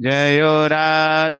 जयो राज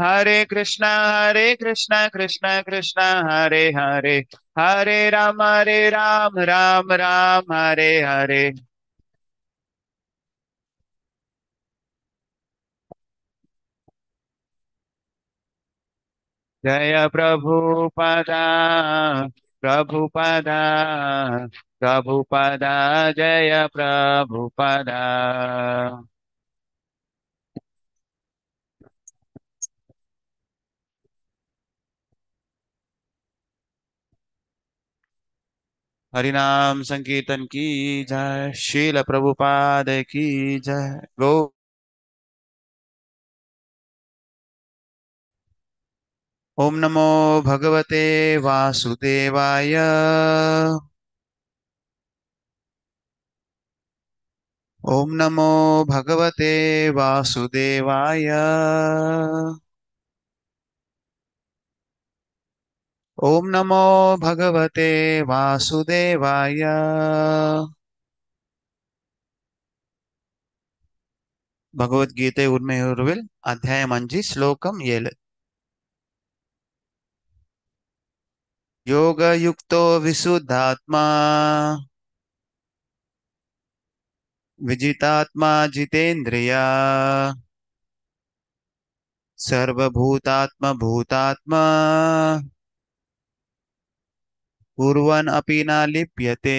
हरे कृष्णा हरे कृष्णा कृष्णा कृष्णा, हरे हरे। हरे राम हरे राम राम राम, हरे हरे। जय प्रभुपदा प्रभुपदा प्रभुपदा जय प्रभुपदा हरिनाम संकीर्तन की जय, शील प्रभुपाद की जय। गो ओम नमो भगवते वासुदेवाय। ओम नमो भगवते वासुदेवाय। ओम नमो भगवते वासुदेवाय। भगवद्गीते उन्मेयुर्विल् अध्यायम् श्लोकम येल योग युक्त विशुद्धात्मा। विजितात्मा जितेन्द्रिया। सर्वभूतात्मभूतात्मा। कुर्वन् अपि न लिप्यते।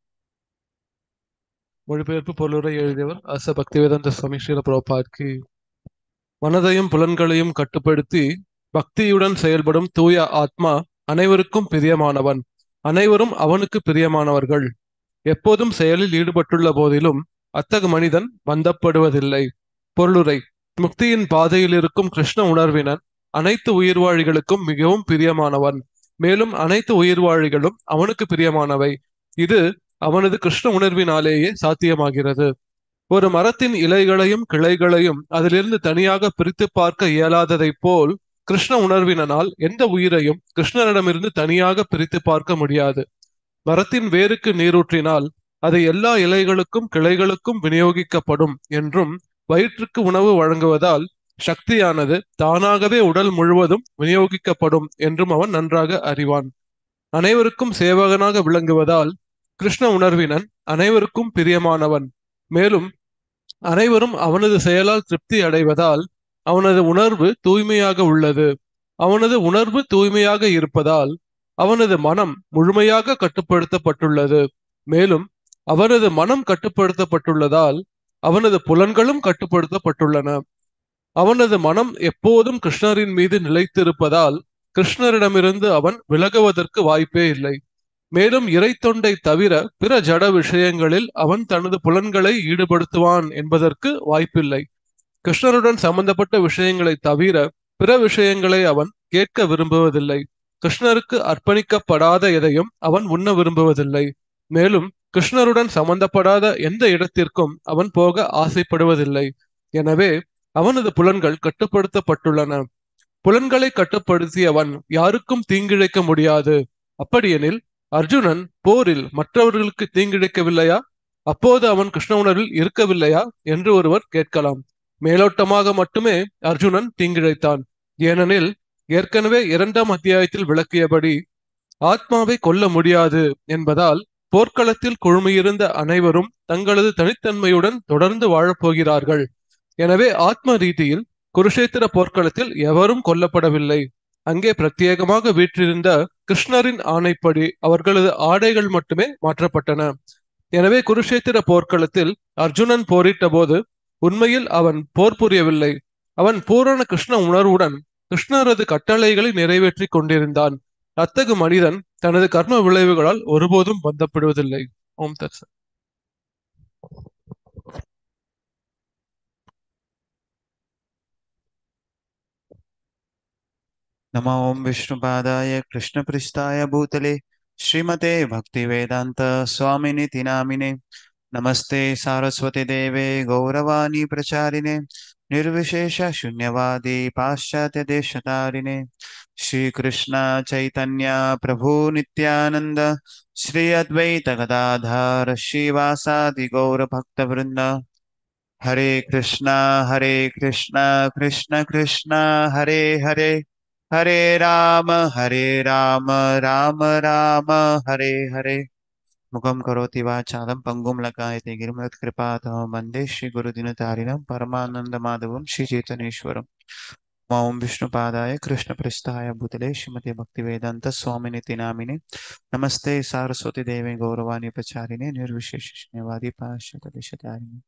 மொழிபெயர்ப்பு பொருளுரை எழுதியவர் அச பக்திவேதாந்த சுவாமி ஸ்ரீல பிரபாத்கி மனதையும் புலன்களையும் கட்டுப்படுத்தி பக்தியுடன் செயல்படும் தூய ஆத்மா அனைவருக்கும் பிரியமானவன். அனைவரும் அவனுக்கு பிரியமானவர்கள். எப்போதும் செயலில் ஈடுபட்டுள்ள போதிலும் அத்தகு மனிதன் பந்தப்படுவதில்லை பொருளுரை. முக்தியின் பாதையில் இருக்கும் கிருஷ்ண உணர்வினன் அனைத்து உயிர்வாழிகளுக்கும் மிகவும் பிரியமானவன். மேலும் அனைத்து உயிர்வாழிகளும் அவனுக்கு பிரியமானவை. இது அவனது கிருஷ்ண உணர்வினாலேயே சாத்தியமாகிறது. ஒரு மரத்தின் இலைகளையும் கிளைகளையும் அதிலிருந்து தனியாக பிரித்து பார்க்க இயலாததைப் போல் கிருஷ்ண உணர்வினால் எந்த உயிரையும் கிருஷ்ணனிடமிருந்து தனியாக பிரித்து பார்க்க முடியாது. மரத்தின் வேருக்கு நீரூற்றினால் அது எல்லா இலைகளுக்கும் கிளைகளுக்கும் விநியோகிக்கப்படும் என்றும் வயிற்றுக்கு உணவு வழங்குவதால் சக்தியானது தானாகவே உடல் முழுவதும் விநியோகிக்கப்படும் என்றும் அவன் நன்றாக அறிவான். அனைவருக்கும் சேவகனாக விளங்குவதால் கிருஷ்ண உணர்வினன் அனைவருக்கும் பிரியமானவன். மேலும் அனைவரும் அவனது செயலால் திருப்தி அடைவதால் அவனது உணர்வு தூய்மையாக உள்ளது. அவனது உணர்வு தூய்மையாக இருப்பதால் அவனது மனம் முழுமையாக கட்டுப்படுத்தப்பட்டுள்ளது. மேலும் அவனது மனம் கட்டுப்படுத்தப்பட்டுள்ளதால் அவனது புலன்களும் கட்டுப்படுத்தப்பட்டுள்ளன. அவனது மனம் எப்போதும் கிருஷ்ணரின் மீது நிலைத்திருப்பதால் கிருஷ்ணரிடமிருந்து அவன் விலகுவதற்கு வாய்ப்பே இல்லை. மேலும் இறை தொண்டை தவிர பிற ஜட விஷயங்களில் அவன் தனது புலன்களை ஈடுபடுத்துவான் என்பதற்கு வாய்ப்பில்லை. கிருஷ்ணருடன் சம்பந்தப்பட்ட விஷயங்களை தவிர பிற விஷயங்களை அவன் கேட்க விரும்புவதில்லை. கிருஷ்ணருக்கு அர்ப்பணிக்கப்படாத எதையும் அவன் உண்ண விரும்புவதில்லை. மேலும் கிருஷ்ணருடன் சம்பந்தப்படாத எந்த இடத்திற்கும் அவன் போக ஆசைப்படுவதில்லை. எனவே அவனது புலன்கள் கட்டுப்படுத்தப்பட்டுள்ளன. புலன்களை கட்டுப்படுத்தியவன் யாருக்கும் தீங்கிழைக்க முடியாது. அப்படியெனில் அர்ஜுனன் போரில் மற்றவர்களுக்கு தீங்கிழைக்கவில்லையா? அப்போது அவன் கிருஷ்ண உணர்வில் இருக்கவில்லையா? என்று ஒருவர் கேட்கலாம். மேலோட்டமாக மட்டுமே அர்ஜுனன் தீங்கிழைத்தான். ஏனெனில் ஏற்கனவே இரண்டாம் அத்தியாயத்தில் விளக்கியபடி ஆத்மாவை கொல்ல முடியாது என்பதால் போர்க்களத்தில் குழுமையிருந்த அனைவரும் தங்களது தனித்தன்மையுடன் தொடர்ந்து வாழப்போகிறார்கள். எனவே ஆத்ம ரீதியில் குருஷேத்திர போர்க்களத்தில் எவரும் கொல்லப்படவில்லை. அங்கே பிரத்யேகமாக வீற்றிருந்த கிருஷ்ணரின் ஆணைப்படி அவர்களது ஆடைகள் மட்டுமே மாற்றப்பட்டன. எனவே குருஷேத்திர போர்க்களத்தில் அர்ஜுனன் போரிட்ட போது உண்மையில் அவன் போர் புரியவில்லை. அவன் பூரண கிருஷ்ண உணர்வுடன் கிருஷ்ணரது கட்டளைகளை நிறைவேற்றி கொண்டிருந்தான். அத்தகு மனிதன் தனது கர்ம விளைவுகளால் ஒருபோதும் பந்தப்படுவதில்லை. ஓம் தர்சன் नमो ओम विष्णुपादाय कृष्णपृष्ठाय भूतले। श्रीमते भक्तिवेदान्त स्वामिनिति नामिने नमस्ते सारस्वती देवे गौरवाणी प्रचारिणे। निर्विशेष शून्यवादी पाश्चात्य देशतारिणे। श्री कृष्ण चैतन्य प्रभु नित्यानंद श्री अद्वैत गदाधर श्रीवासादि गौर भक्त हरे कृष्णा हरे कृष्णा, कृष्ण कृष्ण, हरे हरे। हरे राम हरे राम राम राम, हरे हरे। मुखं करोति वाचालं पङ्गुं लकायते गिरिमत्कृपातः वंदे श्रीगुरुदिनतारिणं परमानन्दमाधवं श्रीचैतन्येश्वरम् ॐ विष्णुपादाय कृष्णप्रस्थाय भूतले श्रीमते भक्तिवेदान्त स्वामिनिति नामिने। नमस्ते, सारस्वती देवे, गौरवाणी प्रचारिणे निर्विशेषवादी पाश्चातदेशतारिणे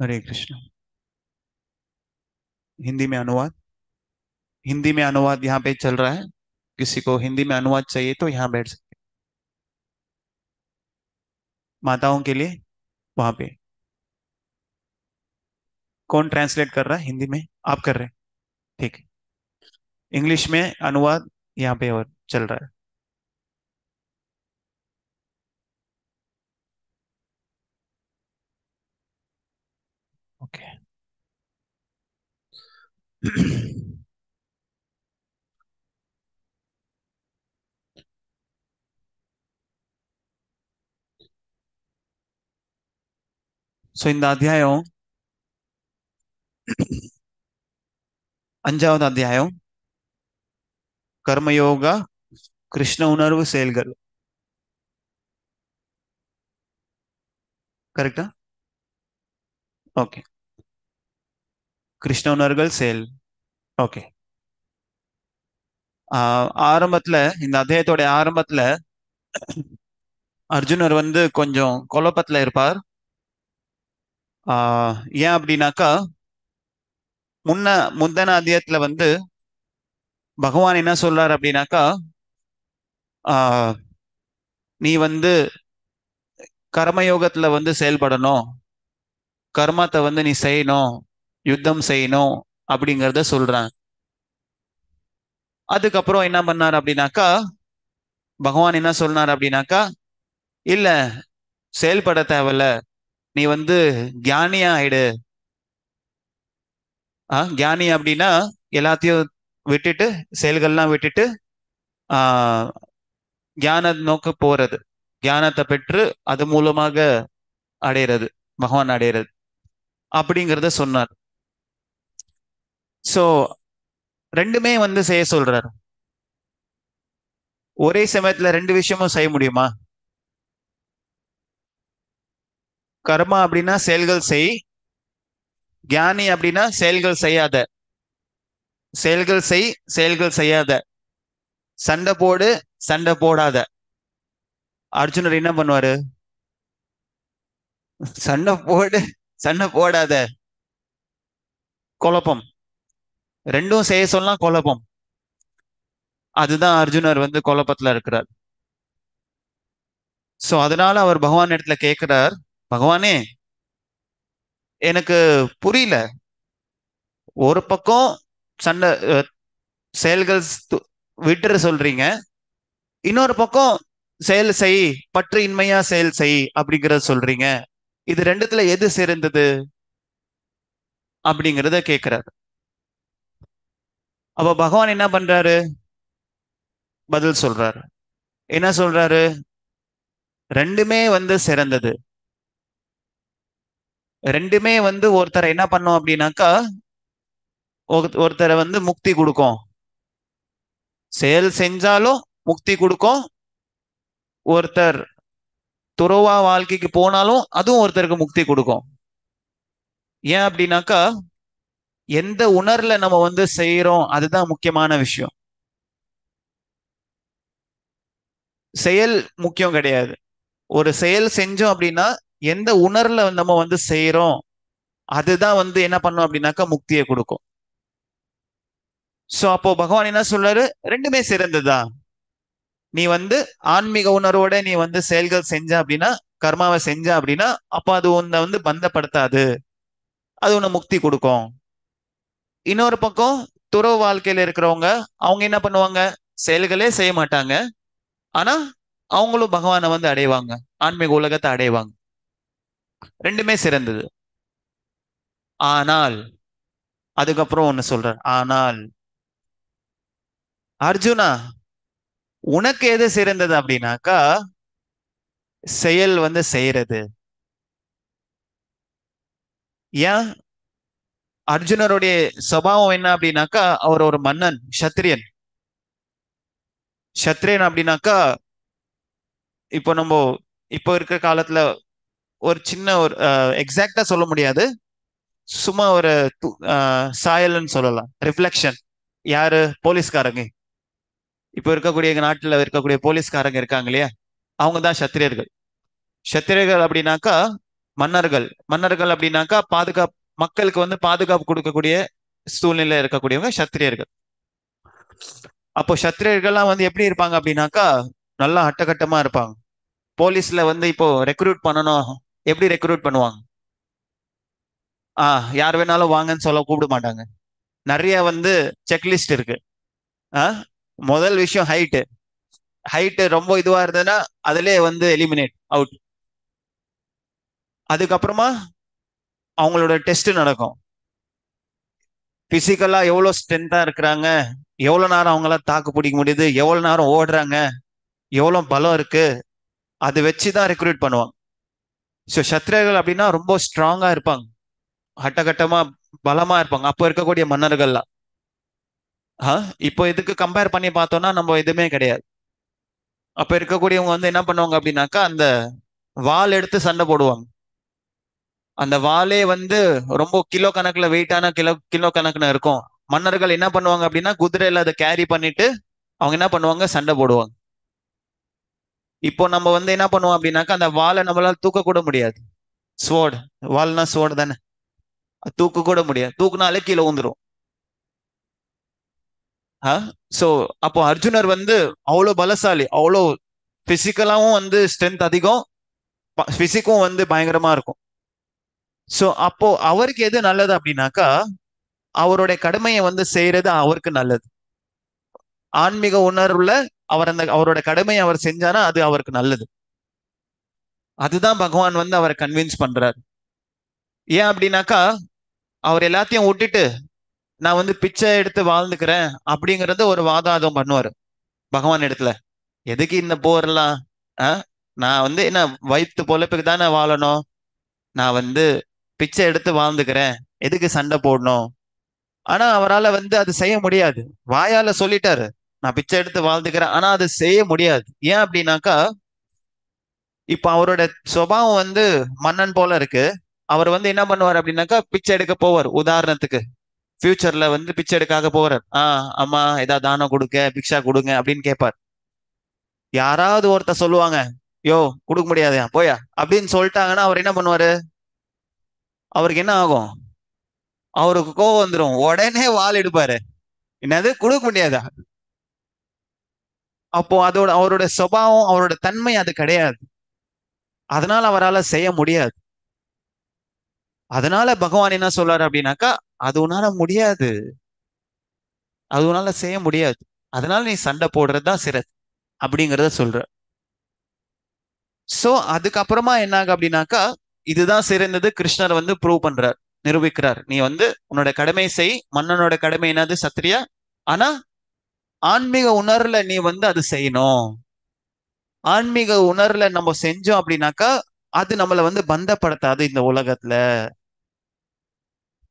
हरे कृष्ण। हिंदी में अनुवाद। हिंदी में अनुवाद यहाँ पे चल रहा है। किसी को हिंदी में अनुवाद चाहिए तो यहाँ बैठ सकते माताओं के लिए वहाँ पे। कौन ट्रांसलेट कर रहा है हिंदी में? आप कर रहे हैं। ठीक है। इंग्लिश में अनुवाद यहाँ पे और चल रहा है। So in the Adhyayo, அஞ்சாவது அத்தியாயம் கர்மயோகா கிருஷ்ண உணர்வு செயல்கள் கரெக்டா ஓகே உணர்வுகள் செயல். ஓகே. ஆரம்பத்துல இந்த அத்தியாயத்தோட ஆரம்பத்துல அர்ஜுனர் வந்து கொஞ்சம் குழப்பத்துல இருப்பார். ஏன் அப்படின்னாக்கா முன்ன முந்தன அத்தியாயத்துல வந்து பகவான் என்ன சொல்றார் அப்படின்னாக்கா நீ வந்து கர்மயோகத்துல வந்து செயல்படணும். கர்மத்தை வந்து நீ செய்யணும். யுத்தம் செய்யணும் அப்படிங்கிறத சொல்றாங்க. அதுக்கப்புறம் என்ன பண்ணார் அப்படின்னாக்கா பகவான் என்ன சொன்னார் அப்படின்னாக்கா இல்ல செயல்பட தேவையில்ல. நீ வந்து கியானியா ஆயிடு. ஆ ஞானி அப்படின்னா எல்லாத்தையும் விட்டுட்டு செயல்கள்லாம் விட்டுட்டு ஆஹ் ஞான நோக்க போறது. ஞானத்தை பெற்று அது மூலமாக அடையிறது பகவான் அடையிறது. அப்படிங்கிறத சொன்னார். ஸோ ரெண்டுமே வந்து செய்ய சொல்றாரு. ஒரே சமயத்துல ரெண்டு விஷயமும் செய்ய முடியுமா? கர்மா அப்படின்னா செயல்கள் செய் ஞானி அப்படின்னா செயல்கள் செய்யாத. செயல்கள் செய் செயல்கள் செய்யாத. சண்டை போடு சண்டை போடாத. அர்ஜுனர் என்ன பண்ணுவாரு? சண்டை போடு சண்டை போடாத. குழப்பம். ரெண்டும் செய்ய சொல்லலாம் குழப்பம். அதுதான் அர்ஜுனர் வந்து குழப்பத்துல இருக்கிறார். சோ அதனால அவர் பகவான் இடத்துல கேட்கிறார் பகவானே எனக்கு புரியல. ஒரு பக்கம் சண்டை செயல்கள் விட்டுற சொல்றீங்க. இன்னொரு பக்கம் செயல் செய் பற்று இன்மையா செயல் செய் அப்படிங்கறத சொல்றீங்க. இது ரெண்டுத்துல எது சிறந்தது அப்படிங்கிறத கேக்குறாரு அப்ப பகவான் என்ன பண்றாரு? பதில் சொல்றாரு. என்ன சொல்றாரு? ரெண்டுமே வந்து சிறந்தது. ரெண்டுமே வந்து ஒருத்தரை என்ன பண்ணோம் அப்படின்னாக்கா ஒருத்தரை வந்து முக்தி கொடுக்கும். செயல் செஞ்சாலும் முக்தி கொடுக்கும். ஒருத்தர் துறவா வாழ்க்கைக்கு போனாலும் அதுவும் ஒருத்தருக்கு முக்தி கொடுக்கும். ஏன் அப்படின்னாக்கா எந்த உணர்ல நம்ம வந்து செய்யறோம் அதுதான் முக்கியமான விஷயம். செயல் முக்கியம் கிடையாது. ஒரு செயல் செஞ்சோம் அப்படின்னா எந்த உணர்ல நம்ம வந்து செய்யறோம் அதுதான் வந்து என்ன பண்ணும் அப்படின்னாக்கா முக்தியை கொடுக்கும். சோ அப்போ பகவான் என்ன சொல்றாரு? ரெண்டுமே சிறந்ததா? நீ வந்து ஆன்மீக உணர்வோட நீ வந்து செயல்கள் செஞ்ச அப்படின்னா கர்மாவை செஞ்ச அப்படின்னா அப்ப அது உன்னை வந்து பந்தப்படுத்தாது. அது உன்னை முக்தி கொடுக்கும். இன்னொரு பக்கம் துறவு வாழ்க்கையில இருக்கிறவங்க அவங்க என்ன பண்ணுவாங்க? செயல்களே செய்ய மாட்டாங்க. ஆனா அவங்களும் பகவானை வந்து அடைவாங்க. ஆன்மீக உலகத்தை அடைவாங்க. ரெண்டுமே சிறந்தது. ஆனால் அதுக்கப்புறம் ஒண்ணு சொல்றார் ஆனால் அர்ஜுனா உனக்கு எது சிறந்தது அப்படின்னாக்கா செயல் வந்து செய்யறது. ஏன்? அர்ஜுனருடைய சபாவம் என்ன அப்படின்னாக்கா அவர் ஒரு மன்னன் சத்திரியன். சத்திரியன் அப்படின்னாக்கா இப்போ நம்ம இப்போ இருக்கிற காலத்துல ஒரு சின்ன ஒரு எக்ஸாக்டா சொல்ல முடியாது. சும்மா ஒரு சாயல்னு சொல்லலாம். ரிஃப்ளெக்ஷன் யாரு? போலீஸ்காரங்க. இப்போ இருக்கக்கூடிய எங்கள் நாட்டுல இருக்கக்கூடிய போலீஸ்காரங்க இருக்காங்க இல்லையா? அவங்க தான் சத்திரியர்கள். சத்திரியர்கள் அப்படின்னாக்கா மன்னர்கள். மன்னர்கள் அப்படின்னாக்கா பாதுகாப்பு மக்களுக்கு வந்து பாதுகாப்பு கொடுக்கக்கூடிய சூழ்நிலை இருக்கக்கூடியவங்க சத்திரியர்கள். அப்போ சத்திரியர்கள்லாம் வந்து எப்படி இருப்பாங்க அப்படின்னாக்கா நல்லா அட்டகட்டமா இருப்பாங்க. போலீஸ்ல வந்து இப்போ ரெக்ரூட் பண்ணணும். எப்படி ரெக்ரூட் பண்ணுவாங்க? ஆ யார் வேணாலும் வாங்கன்னு சொல்ல கூப்பிட மாட்டாங்க. நிறைய வந்து செக்லிஸ்ட் இருக்கு. ஆ முதல் விஷயம் ஹைட்டு ஹைட்டு ரொம்ப இதுவா இருந்ததுன்னா அதுலேயே வந்து எலிமினேட் அவுட் அதுக்கப்புறமா அவங்களோட டெஸ்ட் நடக்கும். பிசிக்கலா எவ்வளவு ஸ்ட்ரென்த்தா இருக்கிறாங்க? எவ்வளவு நேரம் அவங்களால தாக்கு பிடிக்க முடியுது? எவ்வளவு நேரம் ஓடுறாங்க? எவ்வளவு பலம் இருக்கு? அதை வச்சுதான் ரெக்ரூட் பண்ணுவாங்க. ஸோ சத்திரர்கள் அப்படின்னா ரொம்ப ஸ்ட்ராங்கா இருப்பாங்க. கட்டகட்டமா பலமா இருப்பாங்க. அப்போ இருக்கக்கூடிய மன்னர்கள்லாம். ஆ? இப்போ இதுக்கு கம்பேர் பண்ணி பார்த்தோம்னா நம்ம எதுவுமே கிடையாது. அப்போ இருக்கக்கூடியவங்க வந்து என்ன பண்ணுவாங்க அப்படின்னாக்கா அந்த வால் எடுத்து சண்டை போடுவாங்க. அந்த வாளே வந்து ரொம்ப கிலோ கணக்குல வெயிட்டான கிலோ கிலோ கணக்குல இருக்கும். மன்னர்கள் என்ன பண்ணுவாங்க அப்படின்னா குதிரையில அதை கேரி பண்ணிட்டு அவங்க என்ன பண்ணுவாங்க? சண்டை போடுவாங்க. இப்போ நம்ம வந்து என்ன பண்ணுவோம் அப்படின்னாக்கா அந்த வாளை நம்மளால தூக்க கூட முடியாது. ஸ்வோர்டு வால்னா ஸ்வோர்டு தானே. தூக்க கூட முடியாது. தூக்குனாலே கீழே வந்துரும் ஆ? ஸோ அப்போ அர்ஜுனர் வந்து அவ்வளோ பலசாலி. அவ்வளோ பிசிக்கலாவும் வந்து ஸ்ட்ரென்த் அதிகம். பிசிக்கும் வந்து பயங்கரமா இருக்கும். ஸோ அப்போ அவருக்கு எது நல்லது அப்படின்னாக்கா அவருடைய கடமையை வந்து செய்யறது அவருக்கு நல்லது. ஆன்மீக உணர்வுல அவர் அந்த அவரோட கடமையை அவர் செஞ்சானா அது அவருக்கு நல்லது. அதுதான் பகவான் வந்து அவரை கன்வின்ஸ் பண்றாரு. ஏன் அப்படின்னாக்கா அவர் எல்லாத்தையும் விட்டுட்டு நான் வந்து பிச்சை எடுத்து வாழ்ந்துக்கிறேன் அப்படிங்கறது ஒரு வாதாதம் பண்ணுவாரு பகவான் இடத்துல. எதுக்கு இந்த போர்லாம் ஆ? நான் வந்து என்ன வயிற்று பொழப்புக்கு தானே வாழணும்? நான் வந்து பிச்சை எடுத்து வாழ்ந்துக்கிறேன். எதுக்கு சண்டை போடணும்? ஆனா அவரால் வந்து அது செய்ய முடியாது. வாயால சொல்லிட்டாரு. நான் பிச்சை எடுத்து வாழ்ந்துக்கிறேன். ஆனா அது செய்ய முடியாது. ஏன் அப்படின்னாக்கா இப்ப அவரோட சுபாவம் வந்து மன்னன் போல இருக்கு. அவர் வந்து என்ன பண்ணுவார் அப்படின்னாக்கா பிச்சை எடுக்க போவார். உதாரணத்துக்கு ஃபியூச்சர்ல வந்து பிச்சை எடுக்காக போறார் ஆஹ் அம்மா ஏதாவது தானம் கொடுக்க பிக்ஷா கொடுங்க அப்படின்னு கேட்பார். யாராவது ஒருத்த சொல்லுவாங்க யோ கொடுக்க முடியாதயா போயா. அப்படின்னு சொல்லிட்டாங்கன்னா அவர் என்ன பண்ணுவாரு? அவருக்கு என்ன ஆகும்? அவருக்கு கோவம் வந்துடும் உடனே வால் எடுப்பாரு. என்னது? கொடுக்க முடியாதா? அப்போ அதோட அவரோட சுபாவம் அவரோட தன்மை அது கிடையாது. அதனால அவரால் செய்ய முடியாது. அதனால பகவான் என்ன சொல்றாரு அப்படின்னாக்கா அது உன்னால முடியாது. அது உன்னால செய்ய முடியாது. அதனால நீ சண்டை போடுறது தான் சிறப்பு அப்படிங்கிறத சொல்ற சோ அதுக்கப்புறமா என்ன அப்படின்னாக்கா இதுதான் சிறந்தது. கிருஷ்ணர் வந்து ப்ரூவ் பண்றார் நிரூபிக்கிறார். நீ வந்து உன்னோட கடமை செய் மன்னனோட கடமை என்னது சத்திரியா? ஆனா ஆன்மீக உணர்வுல நீ வந்து அது செய்யணும். ஆன்மீக உணர்வுல நம்ம செஞ்சோம் அப்படின்னாக்கா அது நம்மளை வந்து பந்தப்படுத்தாது இந்த உலகத்துல.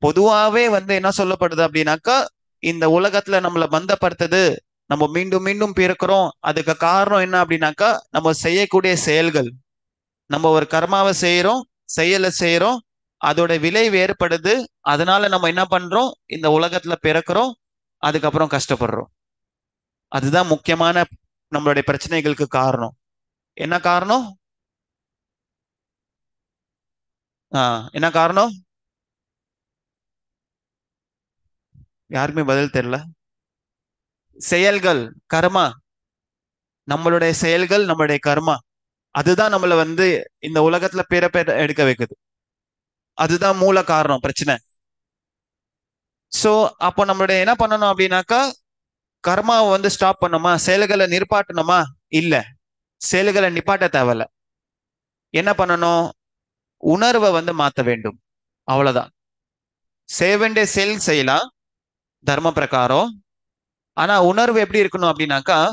பொதுவாவே வந்து என்ன சொல்லப்படுது அப்படின்னாக்கா இந்த உலகத்துல நம்மளை பந்தப்படுத்துது. நம்ம மீண்டும் மீண்டும் பிறக்கிறோம். அதுக்கு காரணம் என்ன அப்படின்னாக்கா நம்ம செய்யக்கூடிய செயல்கள். நம்ம ஒரு கர்மாவை செய்யறோம். செயலை செய்யறோம் அதோட விலை வேறுபடுது. அதனால நம்ம என்ன பண்றோம்? இந்த உலகத்துல பிறக்கிறோம். அதுக்கப்புறம் கஷ்டப்படுறோம். அதுதான் முக்கியமான நம்மளுடைய பிரச்சனைகளுக்கு காரணம். என்ன காரணம்? ஆஹ் என்ன காரணம்? யாருக்குமே பதில் தெரியல. செயல்கள் கர்மா. நம்மளுடைய செயல்கள் நம்மளுடைய கர்மா. அதுதான் நம்மளை வந்து இந்த உலகத்துல பிறப்ப எடுக்க வைக்குது. அதுதான் மூல காரணம் பிரச்சனை. சோ அப்போ நம்மளுடைய என்ன பண்ணணும் அப்படின்னாக்கா கர்மாவை வந்து ஸ்டாப் பண்ணோமா செயல்களை நிற்பாட்டணுமா? இல்ல. செயல்களை நிப்பாட்ட தேவையில்ல. என்ன பண்ணணும்? உணர்வை வந்து மாத்த வேண்டும். அவ்வளவுதான். செய்ய வேண்டிய செயல் செய்யலாம். தர்ம பிரகாரம். ஆனா உணர்வு எப்படி இருக்கணும் அப்படின்னாக்கா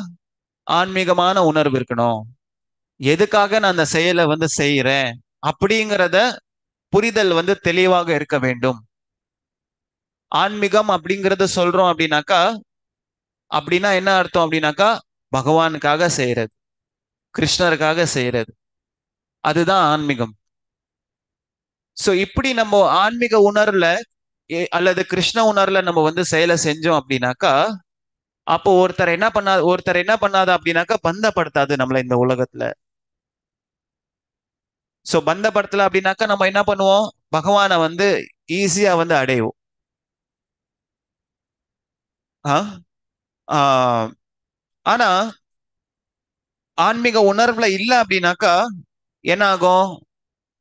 ஆன்மீகமான உணர்வு இருக்கணும். எதுக்காக நான் அந்த செயலை வந்து செய்யறேன் அப்படிங்கிறத புரிதல் வந்து தெளிவாக இருக்க வேண்டும். ஆன்மீகம் அப்படிங்கறத சொல்றோம் அப்படின்னாக்கா அப்படின்னா என்ன அர்த்தம் அப்படின்னாக்கா பகவானுக்காக செய்யறது கிருஷ்ணருக்காக செய்யறது அதுதான் ஆன்மீகம். சோ இப்படி நம்ம ஆன்மீக உணர்வுல அல்லது கிருஷ்ண உணர்வுல நம்ம வந்து செயலை செஞ்சோம் அப்படின்னாக்கா அப்போ ஒருத்தர் என்ன பண்ணா ஒருத்தர் என்ன பண்ணாது அப்படின்னாக்கா பந்தப்படுத்தாது நம்மள இந்த உலகத்துல. சோ பந்தப்படுத்தல அப்படின்னாக்கா நம்ம என்ன பண்ணுவோம்? பகவானை வந்து ஈஸியா வந்து அடைவோம். ஆனா ஆன்மீக உணர்வுல இல்ல அப்படின்னாக்கா என்ன ஆகும்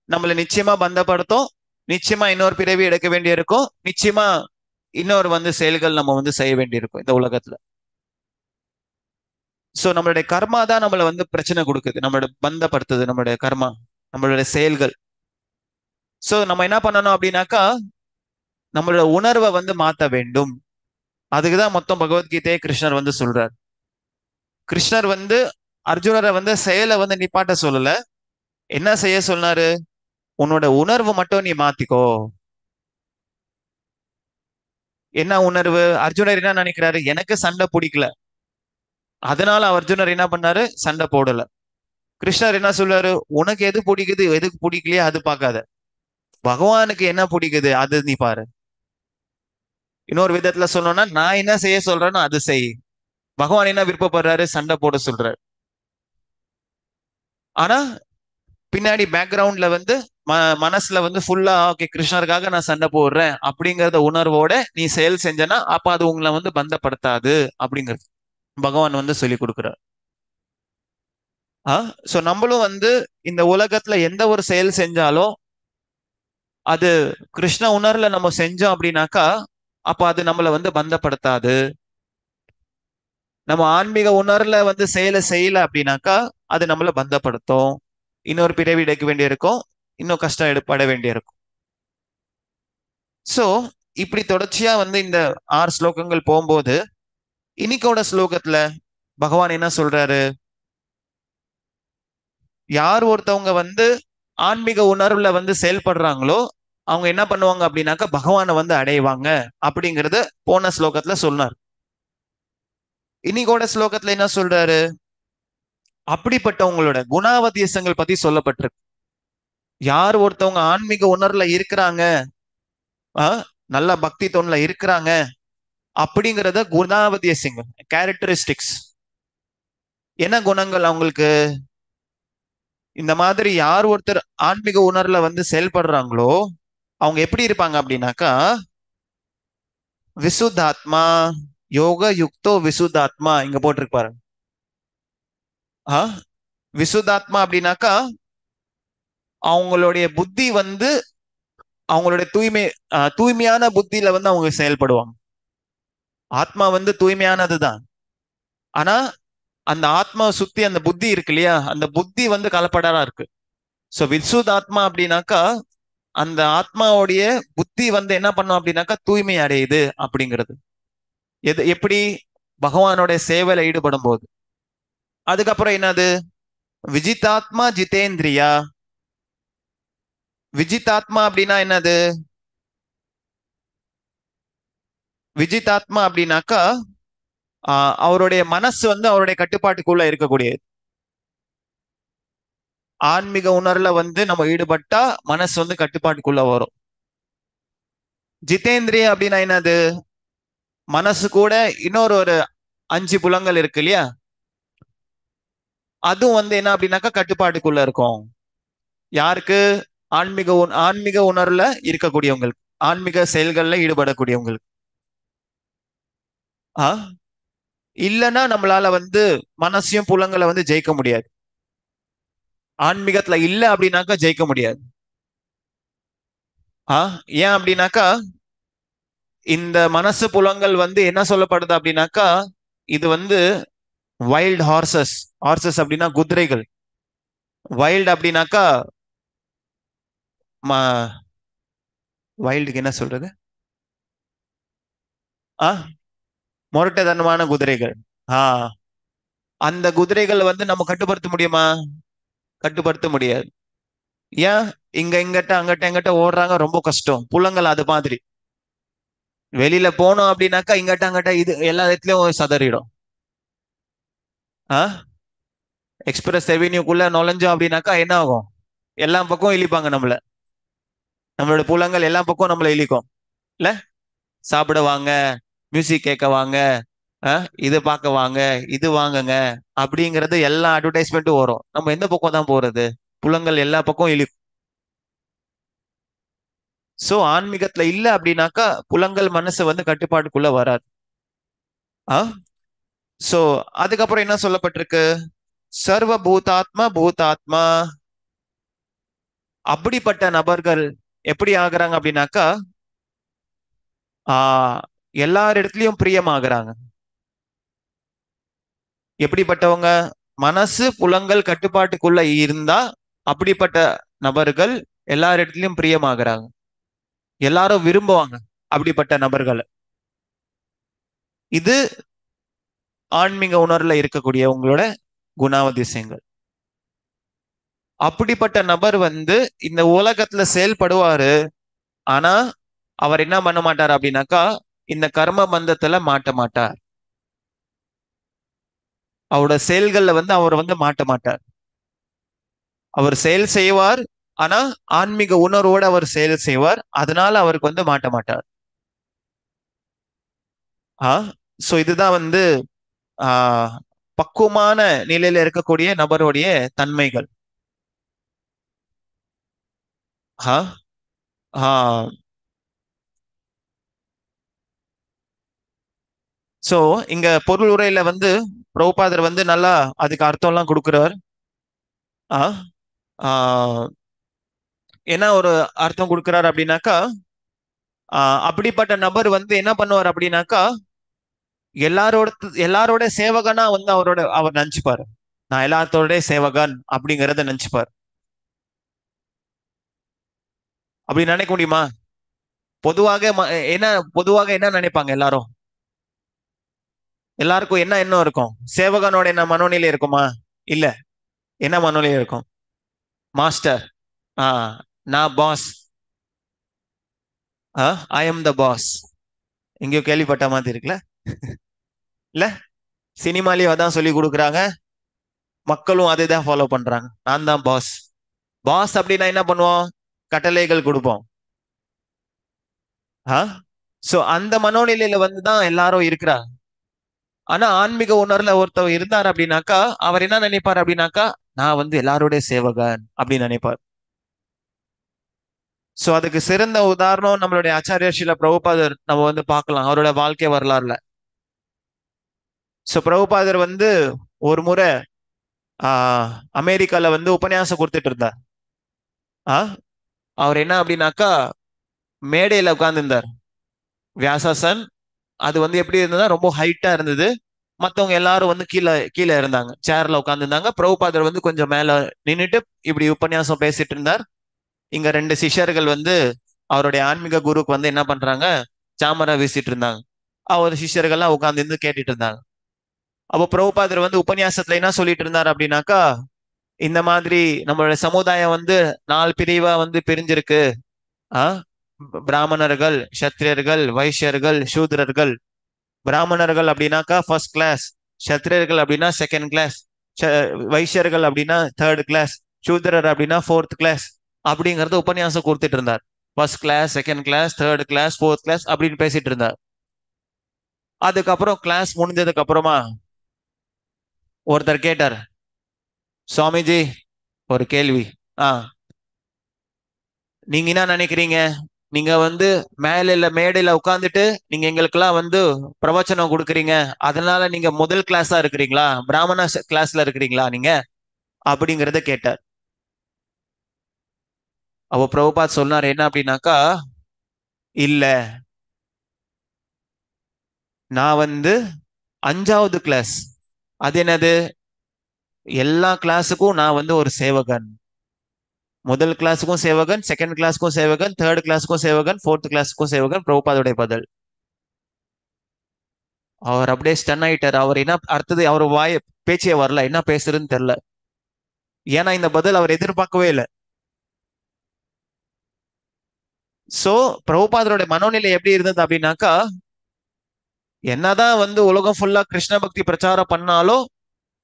நம்மளை நிச்சயமா பந்தப்படுத்தும். நிச்சயமா இன்னொரு பிறவி எடுக்க வேண்டியிருக்கும். நிச்சயமா இன்னொரு வந்து செயல்கள் நம்ம வந்து செய்ய வேண்டியிருக்கும் இந்த உலகத்துல. சோ நம்மளுடைய கர்மா தான் நம்மளை வந்து பிரச்சனை கொடுக்குது. நம்மளோட பந்தப்படுத்துது நம்மளுடைய கர்மா. நம்மளுடைய செயல்கள். ஸோ நம்ம என்ன பண்ணணும் அப்படின்னாக்கா நம்மளோட உணர்வை வந்து மாற்ற வேண்டும். அதுக்கு தான் மொத்தம் பகவத்கீதையை கிருஷ்ணர் வந்து சொல்றார். கிருஷ்ணர் வந்து அர்ஜுனரை வந்து செயலை வந்து நிப்பாட்ட சொல்லல. என்ன செய்ய சொன்னாரு? உன்னோட உணர்வு மட்டும் நீ மாத்திக்கோ. என்ன உணர்வு? அர்ஜுனர் என்ன நினைக்கிறாரு? எனக்கு சண்டை பிடிக்கல. அதனால அர்ஜுனர் என்ன பண்ணாரு? சண்டை போடல. கிருஷ்ணர் என்ன சொல்றாரு? உனக்கு எது பிடிக்குது எதுக்கு பிடிக்கலையே அது பார்க்காத. பகவானுக்கு என்ன பிடிக்குது அது நீ பாரு. இன்னொரு விதத்துல சொல்லணும்னா நான் என்ன செய்ய சொல்றேனோ அது செய். பகவான் என்ன விருப்பப்படுறாரு? சண்டை போட சொல்றாரு. ஆனா பின்னாடி பேக்ரவுண்ட்ல வந்து ம மனசுல வந்து ஃபுல்லா ஓகே கிருஷ்ணருக்காக நான் சண்டை போடுறேன் அப்படிங்கறத உணர்வோட நீ செயல் செஞ்சனா அப்ப அது உங்களை வந்து பந்தப்படுத்தாது அப்படிங்கிறது. பகவான் வந்து சொல்லி கொடுக்குறார். ஆ? சோ நம்மளும் வந்து இந்த உலகத்துல எந்த ஒரு செயல் செஞ்சாலும் அது கிருஷ்ண உணர்வுல நம்ம செஞ்சோம் அப்படின்னாக்கா அப்ப அது நம்மளை வந்து பந்தப்படுத்தாது. நம்ம ஆன்மீக உணர்வுல வந்து செயலை செய்யல அப்படின்னாக்கா அது நம்மளை பந்தப்படுத்தும். இன்னொரு பிறவி எடுக்க வேண்டியிருக்கும். இன்னும் கஷ்டம் எடுப்பட வேண்டியிருக்கும். ஸோ இப்படி தொடர்ச்சியா வந்து இந்த ஆறு ஸ்லோகங்கள் போகும்போது இன்னைக்கோட ஸ்லோகத்துல பகவான் என்ன சொல்றாரு? யார் ஒருத்தவங்க வந்து ஆன்மீக உணர்வுல வந்து செயல்படுறாங்களோ அவங்க என்ன பண்ணுவாங்க அப்படின்னாக்கா பகவானை வந்து அடைவாங்க அப்படிங்கறத போன ஸ்லோகத்துல சொன்னார். இன்னைக்கோட ஸ்லோகத்துல என்ன சொல்றாரு? அப்படிப்பட்டவங்களோட குணாவதியசங்கள் பத்தி சொல்லப்பட்டிருக்கு. யார் ஒருத்தவங்க ஆன்மீக உணர்வுல இருக்கிறாங்க நல்ல பக்தி தொன்ல இருக்கிறாங்க அப்படிங்கிறத குணாவதியசங்கள் கேரக்டரிஸ்டிக்ஸ் என்ன குணங்கள் அவங்களுக்கு? இந்த மாதிரி யார் ஒருத்தர் ஆன்மீக உணர்வுல வந்து செயல்படுறாங்களோ அவங்க எப்படி இருப்பாங்க அப்படின்னாக்கா விசுத்தாத்மா யோக யுக்தோ விசுத்தாத்மா இங்க போட்டிருக்கு பாருங்க. ஆ? விசுத்தாத்மா அப்படின்னாக்கா அவங்களுடைய புத்தி வந்து அவங்களுடைய தூய்மை தூய்மையான புத்தியில வந்து அவங்க செயல்படுவாங்க. ஆத்மா வந்து தூய்மையானதுதான். ஆனா அந்த ஆத்மா சுத்தி அந்த புத்தி இருக்கு இல்லையா? அந்த புத்தி வந்து கலப்படரா இருக்கு. சோ விசுத் ஆத்மா அப்படின்னாக்கா அந்த ஆத்மாவுடைய புத்தி வந்து என்ன பண்ணும் அப்படின்னாக்கா தூய்மை அடையுது அப்படிங்கிறது. எது எப்படி? பகவானோட சேவையில ஈடுபடும் போது அதுக்கப்புறம் என்னது? விஜிதாத்மா ஜிதேந்திரியா. விஜிதாத்மா அப்படின்னா என்னது? விஜிதாத்மா அப்படின்னாக்கா அவருடைய மனசு வந்து அவருடைய கட்டுப்பாட்டுக்குள்ள இருக்கக்கூடியது. ஆன்மீக உணர்வுல வந்து நம்ம ஈடுபட்டா மனசு வந்து கட்டுப்பாட்டுக்குள்ள வரும். ஜிதேந்திரிய அப்படின்னா என்னது? மனசு கூட இன்னொரு ஒரு அஞ்சு புலங்கள் இருக்கு இல்லையா? அதுவும் வந்து என்ன அப்படின்னாக்கா கட்டுப்பாட்டுக்குள்ள இருக்கும். யாருக்கு? ஆன்மீக ஆன்மீக உணர்வுல இருக்கக்கூடியவங்களுக்கு ஆன்மீக செயல்கள்ல ஈடுபடக்கூடியவங்களுக்கு. ஆ? இல்லைன்னா நம்மளால வந்து மனசையும் புலங்களை வந்து ஜெயிக்க முடியாது. ஆன்மீகத்துல இல்ல அப்படின்னாக்கா ஜெயிக்க முடியாது. ஆ? ஏன் அப்படின்னாக்கா இந்த மனசு புலங்கள் வந்து என்ன சொல்லப்படுது அப்படின்னாக்கா இது வந்து வைல்ட் ஹார்சஸ் ஹார்சஸ் அப்படின்னா குதிரைகள். வைல்டு அப்படின்னாக்கா வைல்டுக்கு என்ன சொல்றது? ஆ? முரட்டதனமான குதிரைகள். ஆ. அந்த குதிரைகள் வந்து நம்ம கட்டுப்படுத்த முடியுமா? கட்டுப்படுத்த முடியாது. ஏன்? இங்க இங்கிட்ட அங்கிட்ட எங்கிட்ட ஓடுறாங்க ரொம்ப கஷ்டம். புலங்கள் அது மாதிரி. வெளியில போனோம் அப்படின்னாக்கா இங்கிட்ட அங்கிட்ட இது எல்லா இடத்துலயும் சதறிடும். ஆ? எக்ஸ்பிரஸ் ரெவென்யூக்குள்ள நுழைஞ்சோம் அப்படின்னாக்கா என்ன ஆகும்? எல்லா பக்கம் இழிப்பாங்க நம்மள. நம்மளோட புலங்கள் எல்லா பக்கம் நம்மள இழிக்கும். இல்ல? சாப்பிட வாங்க மியூசிக் கேட்க வாங்க. இது பார்க்க வாங்க இது வாங்குங்க அப்படிங்கிறது எல்லா அட்வர்டைஸ்மெண்ட்டும் வரும். நம்ம எந்த பக்கம் தான் போறது? புலங்கள் எல்லா பக்கம் இழிக்கும் ஸோ ஆன்மீகத்துல இல்லை அப்படின்னாக்கா புலங்கள் மனசு வந்து கட்டுப்பாட்டுக்குள்ள வராது. ஆ? ஸோ அதுக்கப்புறம் என்ன சொல்லப்பட்டிருக்கு? சர்வ பூதாத்மா. பூதாத்மா அப்படிப்பட்ட நபர்கள் எப்படி ஆகுறாங்க அப்படின்னாக்கா ஆஹ் எல்லார் இடத்துலயும் பிரியமாகறாங்க. எப்படிப்பட்டவங்க? மனசு புலங்கள் கட்டுப்பாட்டுக்குள்ள இருந்தா அப்படிப்பட்ட நபர்கள் எல்லார் இடத்துலயும் பிரியமாகறாங்க. எல்லாரும் விரும்புவாங்க அப்படிப்பட்ட நபர்களை. இது ஆன்மீக உணர்வுல இருக்கக்கூடிய உங்களோட குணாவதிசயங்கள் அப்படிப்பட்ட நபர் வந்து இந்த உலகத்துல செயல்படுவாரு. ஆனா அவர் என்ன பண்ண மாட்டார் அப்படின்னாக்கா இந்த கர்ம பந்தத்துல மாட்ட மாட்டார். அவரோட செயல்கள்ல வந்து அவர் வந்து மாட்ட மாட்டார். அவர் செயல் செய்வார் ஆனா ஆன்மீக உணர்வோடு அவர் செயல் செய்வார் அதனால அவருக்கு வந்து மாட்ட மாட்டார். ஆ சோ இதுதான் வந்து ஆஹ் பக்குவமான நிலையில இருக்கக்கூடிய நபருடைய தன்மைகள். ஆ ஆஹ் சோ இங்க பொருள் உரையில வந்து பிரபுபாதர் வந்து நல்லா அதுக்கு அர்த்தம் எல்லாம் கொடுக்குறார். ஆ என்ன ஒரு அர்த்தம் கொடுக்குறாரு அப்படின்னாக்கா அப்படிப்பட்ட நபர் வந்து என்ன பண்ணுவார் அப்படின்னாக்கா எல்லாரோட எல்லாரோட சேவகனா வந்து அவரோட அவர் நினைச்சுப்பாரு. நான் எல்லாத்தோட சேவகன் அப்படிங்கறத நினைச்சுப்பார். அப்படி நினைக்க முடியுமா? பொதுவாக ம- என்ன பொதுவாக என்ன நினைப்பாங்க எல்லாரும்? எல்லாருக்கும் என்ன எண்ணம் இருக்கும்? சேவகனோட என்ன மனோநிலை இருக்குமா? இல்ல. என்ன மனோநிலை இருக்கும்? மாஸ்டர் ஆ நான் பாஸ் ஆ ஐ எம் த பாஸ் எங்கேயோ கேள்விப்பட்ட மாதிரி இருக்குல்ல? இல்ல? சினிமாலயும் அதான் சொல்லி கொடுக்குறாங்க. மக்களும் அதை தான் ஃபாலோ பண்றாங்க. நான் தான் பாஸ் பாஸ் அப்படின்னா என்ன பண்ணுவோம்? கட்டளைகள் கொடுப்போம். ஆ? ஸோ அந்த மனோநிலையில வந்து தான் எல்லாரும் இருக்கிறாங்க. ஆனா ஆன்மீக உணர்வுல ஒருத்தர் இருந்தார் அப்படின்னாக்கா அவர் என்ன நினைப்பார் அப்படின்னாக்கா நான் வந்து எல்லாரோடைய சேவகன் அப்படின்னு நினைப்பார். சோ அதுக்கு சிறந்த உதாரணம் நம்மளுடைய ஆச்சாரிய ஸ்ரீல பிரபுபாதர் நம்ம வந்து பார்க்கலாம். அவரோட வாழ்க்கை வரலாறுல. சோ பிரபுபாதர் வந்து ஒரு முறை ஆஹ் அமெரிக்கால வந்து உபன்யாசம் கொடுத்துட்டு இருந்தார். ஆ அவர் என்ன அப்படின்னாக்கா மேடையில உட்கார்ந்துருந்தார். வியாசாசன் அது வந்து எப்படி இருந்ததுன்னா ரொம்ப ஹைட்டா இருந்தது. மற்றவங்க எல்லாரும் வந்து கீழே கீழே இருந்தாங்க. சேர்ல உட்காந்துருந்தாங்க பிரபுபாதர் வந்து கொஞ்சம் மேல நின்றுட்டு இப்படி உபன்யாசம் பேசிட்டு இருந்தார். இங்க ரெண்டு சிஷ்யர்கள் வந்து அவருடைய ஆன்மீக குருக்கு வந்து என்ன பண்றாங்க? சாமரா வீசிட்டு இருந்தாங்க. அவர் சிஷ்யர்கள்லாம் உட்காந்து இருந்து கேட்டுட்டு இருந்தாங்க. அப்போ பிரபுபாதர் வந்து உபன்யாசத்துல என்ன சொல்லிட்டு இருந்தார் அப்படின்னாக்கா இந்த மாதிரி நம்மளுடைய சமுதாயம் வந்து நாலு பிரிவா வந்து பிரிஞ்சிருக்கு. ஆ? பிராமணர்கள் சத்திரியர்கள் வைஷ்யர்கள் சூத்ரர்கள் பிராமணர்கள் அப்படின்னாக்கா ஃபர்ஸ்ட் கிளாஸ் சத்திரியர்கள் அப்படின்னா செகண்ட் கிளாஸ் வைஷ்யர்கள் அப்படின்னா தேர்ட் கிளாஸ் சூத்ரர் அப்படின்னா ஃபோர்த் கிளாஸ் அப்படிங்கறத உபன்யாசம் கொடுத்துட்டு இருந்தார். First class second class third class fourth class அப்படின்னு பேசிட்டு இருந்தார். அதுக்கப்புறம் கிளாஸ் முடிஞ்சதுக்கு அப்புறமா ஒருத்தர் கேட்டார் சுவாமிஜி ஒரு கேள்வி. ஆ. நீங்க என்ன நினைக்கிறீங்க? நீங்க வந்து மேலையில மேடையில உட்காந்துட்டு நீங்க எங்களுக்கெல்லாம் வந்து பிரவச்சனம் கொடுக்குறீங்க. அதனால நீங்க முதல் கிளாஸா இருக்கிறீங்களா? பிராமண கிளாஸ்ல இருக்கிறீங்களா நீங்க? அப்படிங்கறத கேட்டார். அவ பிரபுபாத் சொன்னார் என்ன அப்படின்னாக்கா இல்ல. நான் வந்து அஞ்சாவது கிளாஸ் அது என்னது? எல்லா கிளாஸுக்கும் நான் வந்து ஒரு சேவகன். முதல் கிளாஸுக்கும் சேவகன் செகண்ட் கிளாஸுக்கும் சேவகன் தேர்ட் கிளாஸுக்கும் சேவகன் ஃபோர்த் கிளாஸுக்கும் சேவகன் பிரபுபாதோடைய பதில். அவர் அப்படியே ஸ்டன் ஆயிட்டார். அவர் என்ன அடுத்தது அவர் வாய பேச்சே வரல. என்ன பேசுறதுன்னு தெரியல. ஏன்னா இந்த பதில் அவர் எதிர்பார்க்கவே இல்லை. சோ பிரபுபாதரோட மனோநிலை எப்படி இருந்தது அப்படின்னாக்கா என்னதான் வந்து உலகம் ஃபுல்லா கிருஷ்ண பக்தி பிரச்சாரம் பண்ணாலும்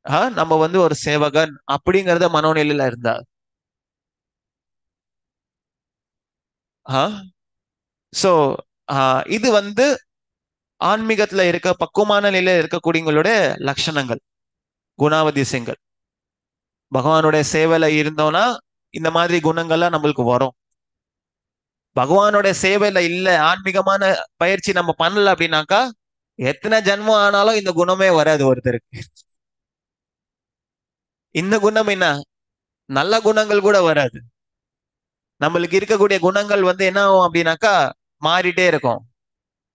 ஆஹ், நம்ம வந்து ஒரு சேவகன் அப்படிங்கறத மனோநிலையில இருந்தார். ஸோ uh, இது வந்து ஆன்மீகத்துல இருக்க பக்குவமான நிலையில இருக்கக்கூடியவங்களோட லட்சணங்கள் குணாவதிசயங்கள் பகவானுடைய சேவையில இருந்தோம்னா இந்த மாதிரி குணங்கள்லாம் நம்மளுக்கு வரும். பகவானோட சேவையில இல்ல ஆன்மீகமான பயிற்சி நம்ம பண்ணல அப்படின்னாக்கா எத்தனை ஜென்மம் ஆனாலும் இந்த குணமே வராது ஒருத்தருக்கு. இந்த குணம் என்ன? நல்ல குணங்கள் கூட வராது. நம்மளுக்கு இருக்கக்கூடிய குணங்கள் வந்து என்ன ஆகும் அப்படின்னாக்கா மாறிட்டே இருக்கும்.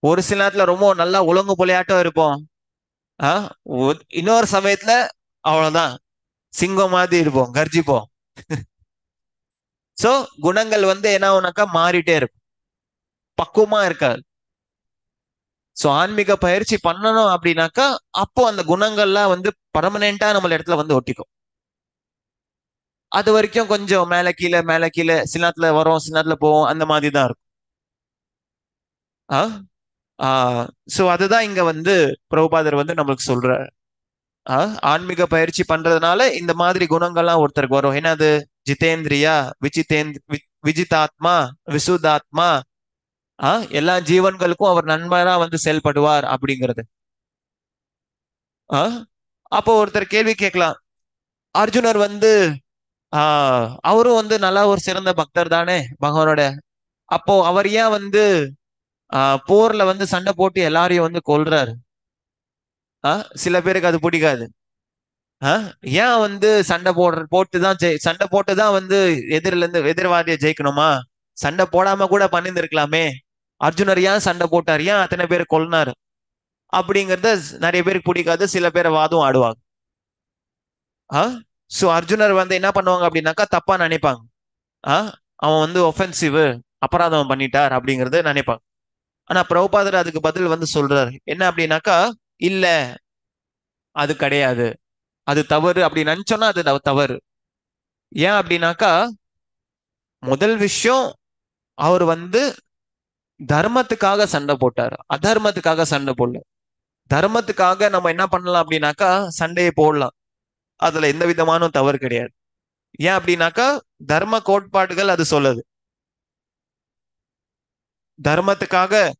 ஒரு சில நேரத்துல ரொம்ப நல்லா ஒழுங்கு புலையாட்டம் இருப்போம். ஆஹ் இன்னொரு சமயத்துல அவ்வளவுதான். சிங்கம் மாதிரி இருப்போம் கர்ஜிப்போம். சோ குணங்கள் வந்து என்ன ஆகும்னாக்கா மாறிட்டே இருக்கும். பக்குவமா இருக்காது. சோ ஆன்மீக பயிற்சி பண்ணணும் அப்படின்னாக்கா அப்போ அந்த குணங்கள்லாம் வந்து பர்மனெண்டா நம்ம இடத்துல வந்து ஒட்டிக்கும். அது வரைக்கும் கொஞ்சம் மேல கீழே மேல கீழே சில நேரத்துல வரும் சில நேரத்துல போவோம் அந்த மாதிரி தான் இருக்கும். ஆ? ஆ அதுதான் இங்க வந்து பிரபுபாதர் வந்து நம்மளுக்கு சொல்றாரு ஆ, ஆன்மீக பயிற்சி பண்றதுனால இந்த மாதிரி குணங்கள்லாம் ஒருத்தருக்கு வரும். என்னது? ஜிதேந்திரியா விஜிதேந்த் விஜிதாத்மா விசுதாத்மா. ஆ எல்லா ஜீவன்களுக்கும் அவர் நண்பரா வந்து செயல்படுவார் அப்படிங்கிறது. ஆ? அப்போ ஒருத்தர் கேள்வி கேட்கலாம். அர்ஜுனர் வந்து ஆ அவரும் வந்து நல்லா ஒரு சிறந்த பக்தர் தானே பகவானோட. அப்போ அவர் ஏன் வந்து ஆ, போர்ல வந்து சண்டை போட்டு எல்லாரையும் வந்து கொல்றாரு? ஆ சில பேருக்கு அது பிடிக்காது. ஆ? ஏன் வந்து சண்டை போடுற போட்டு தான் ஜெய் சண்டை போட்டு தான் வந்து எதிரில இருந்து எதிர்வாதியை ஜெயிக்கணுமா? சண்டை போடாம கூட பண்ணியிருந்துருக்கலாமே. அர்ஜுனர் ஏன் சண்டை போட்டார்? ஏன் அத்தனை பேர் கொல்லினாரு அப்படிங்கறத நிறைய பேருக்கு பிடிக்காது சில பேர் வாதம் ஆடுவாங்க. ஆ சோ அர்ஜுனர் வந்து என்ன பண்ணுவாங்க அப்படின்னாக்கா தப்பா நினைப்பாங்க. ஆ? அவன் வந்து ஒஃபென்சிவ் அபராதம் பண்ணிட்டார் அப்படிங்கறத நினைப்பாங்க. ஆனா பிரபுபாதர் அதுக்கு பதில் வந்து சொல்றாரு. என்ன அப்படின்னாக்கா இல்ல அது கிடையாது. அது தவறு அப்படி நினைச்சோன்னா அது தவறு. ஏன் அப்படின்னாக்கா முதல் விஷயம் அவர் வந்து தர்மத்துக்காக சண்டை போட்டார். அதர்மத்துக்காக சண்டை போடல. தர்மத்துக்காக நம்ம என்ன பண்ணலாம் அப்படின்னாக்கா சண்டையை போடலாம். அதுல எந்த விதமான தவறு கிடையாது. ஏன் அப்படின்னாக்கா தர்ம கோட்பாடுகள் அது சொல்லுது. தர்மத்துக்காக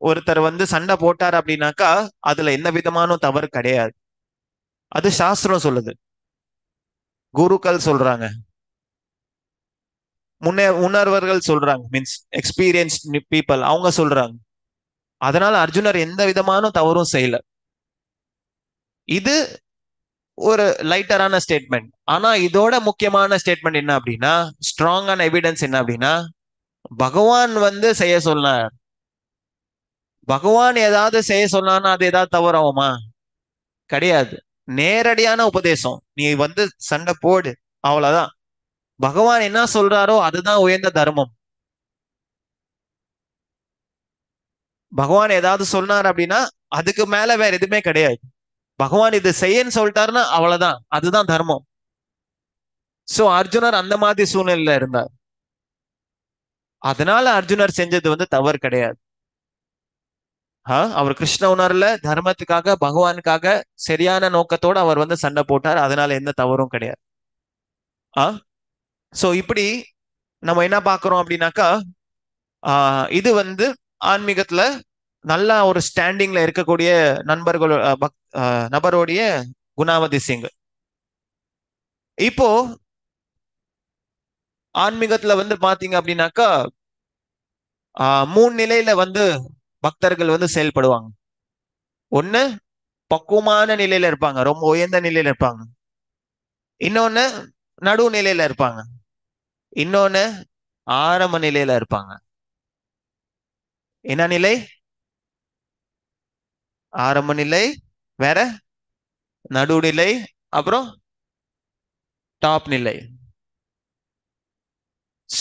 ஒருத்தர் வந்து சண்டை போட்டார் அப்படின்னாக்கா அதுல எந்த விதமான தவறு கிடையாது. அது சாஸ்திரம் சொல்லுது. குருக்கள் சொல்றாங்க. முன்னே உணர்வர்கள் சொல்றாங்க. மீன்ஸ் எக்ஸ்பீரியன்ஸ் பீப்புள் அவங்க சொல்றாங்க. அதனால அர்ஜுனர் எந்த விதமான தவறும் செய்யல. இது ஒரு லைட்டரான ஸ்டேட்மெண்ட் ஆனா இதோட முக்கியமான ஸ்டேட்மெண்ட் என்ன அப்படின்னா ஸ்ட்ராங்கான எவிடன்ஸ் என்ன அப்படின்னா பகவான் வந்து செய்ய சொன்னார். பகவான் ஏதாவது செய்ய சொன்னான்னா அது ஏதாவது தவறாகுமா? கிடையாது. நேரடியான உபதேசம். நீ வந்து சண்டை போடு. அவ்வளவுதான். பகவான் என்ன சொல்றாரோ அதுதான் உயர்ந்த தர்மம். பகவான் ஏதாவது சொன்னார் அப்படின்னா அதுக்கு மேல வேற எதுவுமே கிடையாது. பகவான் இது செய்யன்னு சொல்லிட்டாருன்னா அவ்வளவுதான். அதுதான் தர்மம். சோ அர்ஜுனர் அந்த மாதிரி சூழ்நிலையில இருந்தார். அதனால அர்ஜுனர் செஞ்சது வந்து தவறு கிடையாது. ஆ, அவர் கிருஷ்ண உணர்ல தர்மத்துக்காக பகவானுக்காக சரியான நோக்கத்தோட அவர் வந்து சண்டை போட்டார். அதனால எந்த தவறும் கிடையாது. ஆ சோ இப்படி நம்ம என்ன பாக்குறோம் அப்படின்னாக்கா ஆஹ் இது வந்து ஆன்மீகத்துல நல்ல ஒரு ஸ்டாண்டிங்ல இருக்கக்கூடிய நண்பர்கள் பக்- நபருடைய குணாவதிசியங்க இப்போ ஆன்மீகத்துல வந்து பாத்தீங்க அப்படின்னாக்கா மூணு நிலையில வந்து பக்தர்கள் வந்து செயல்படுவாங்க. ஒண்ணு பக்குவமான நிலையில இருப்பாங்க ரொம்ப உயர்ந்த நிலையில இருப்பாங்க. இன்னொன்னு நடு நிலையில இருப்பாங்க. இன்னொன்னு ஆரம்ப நிலையில இருப்பாங்க. என்ன நிலை? ஆரம்ப நிலை வேற? நடுநிலை அப்புறம் டாப் நிலை.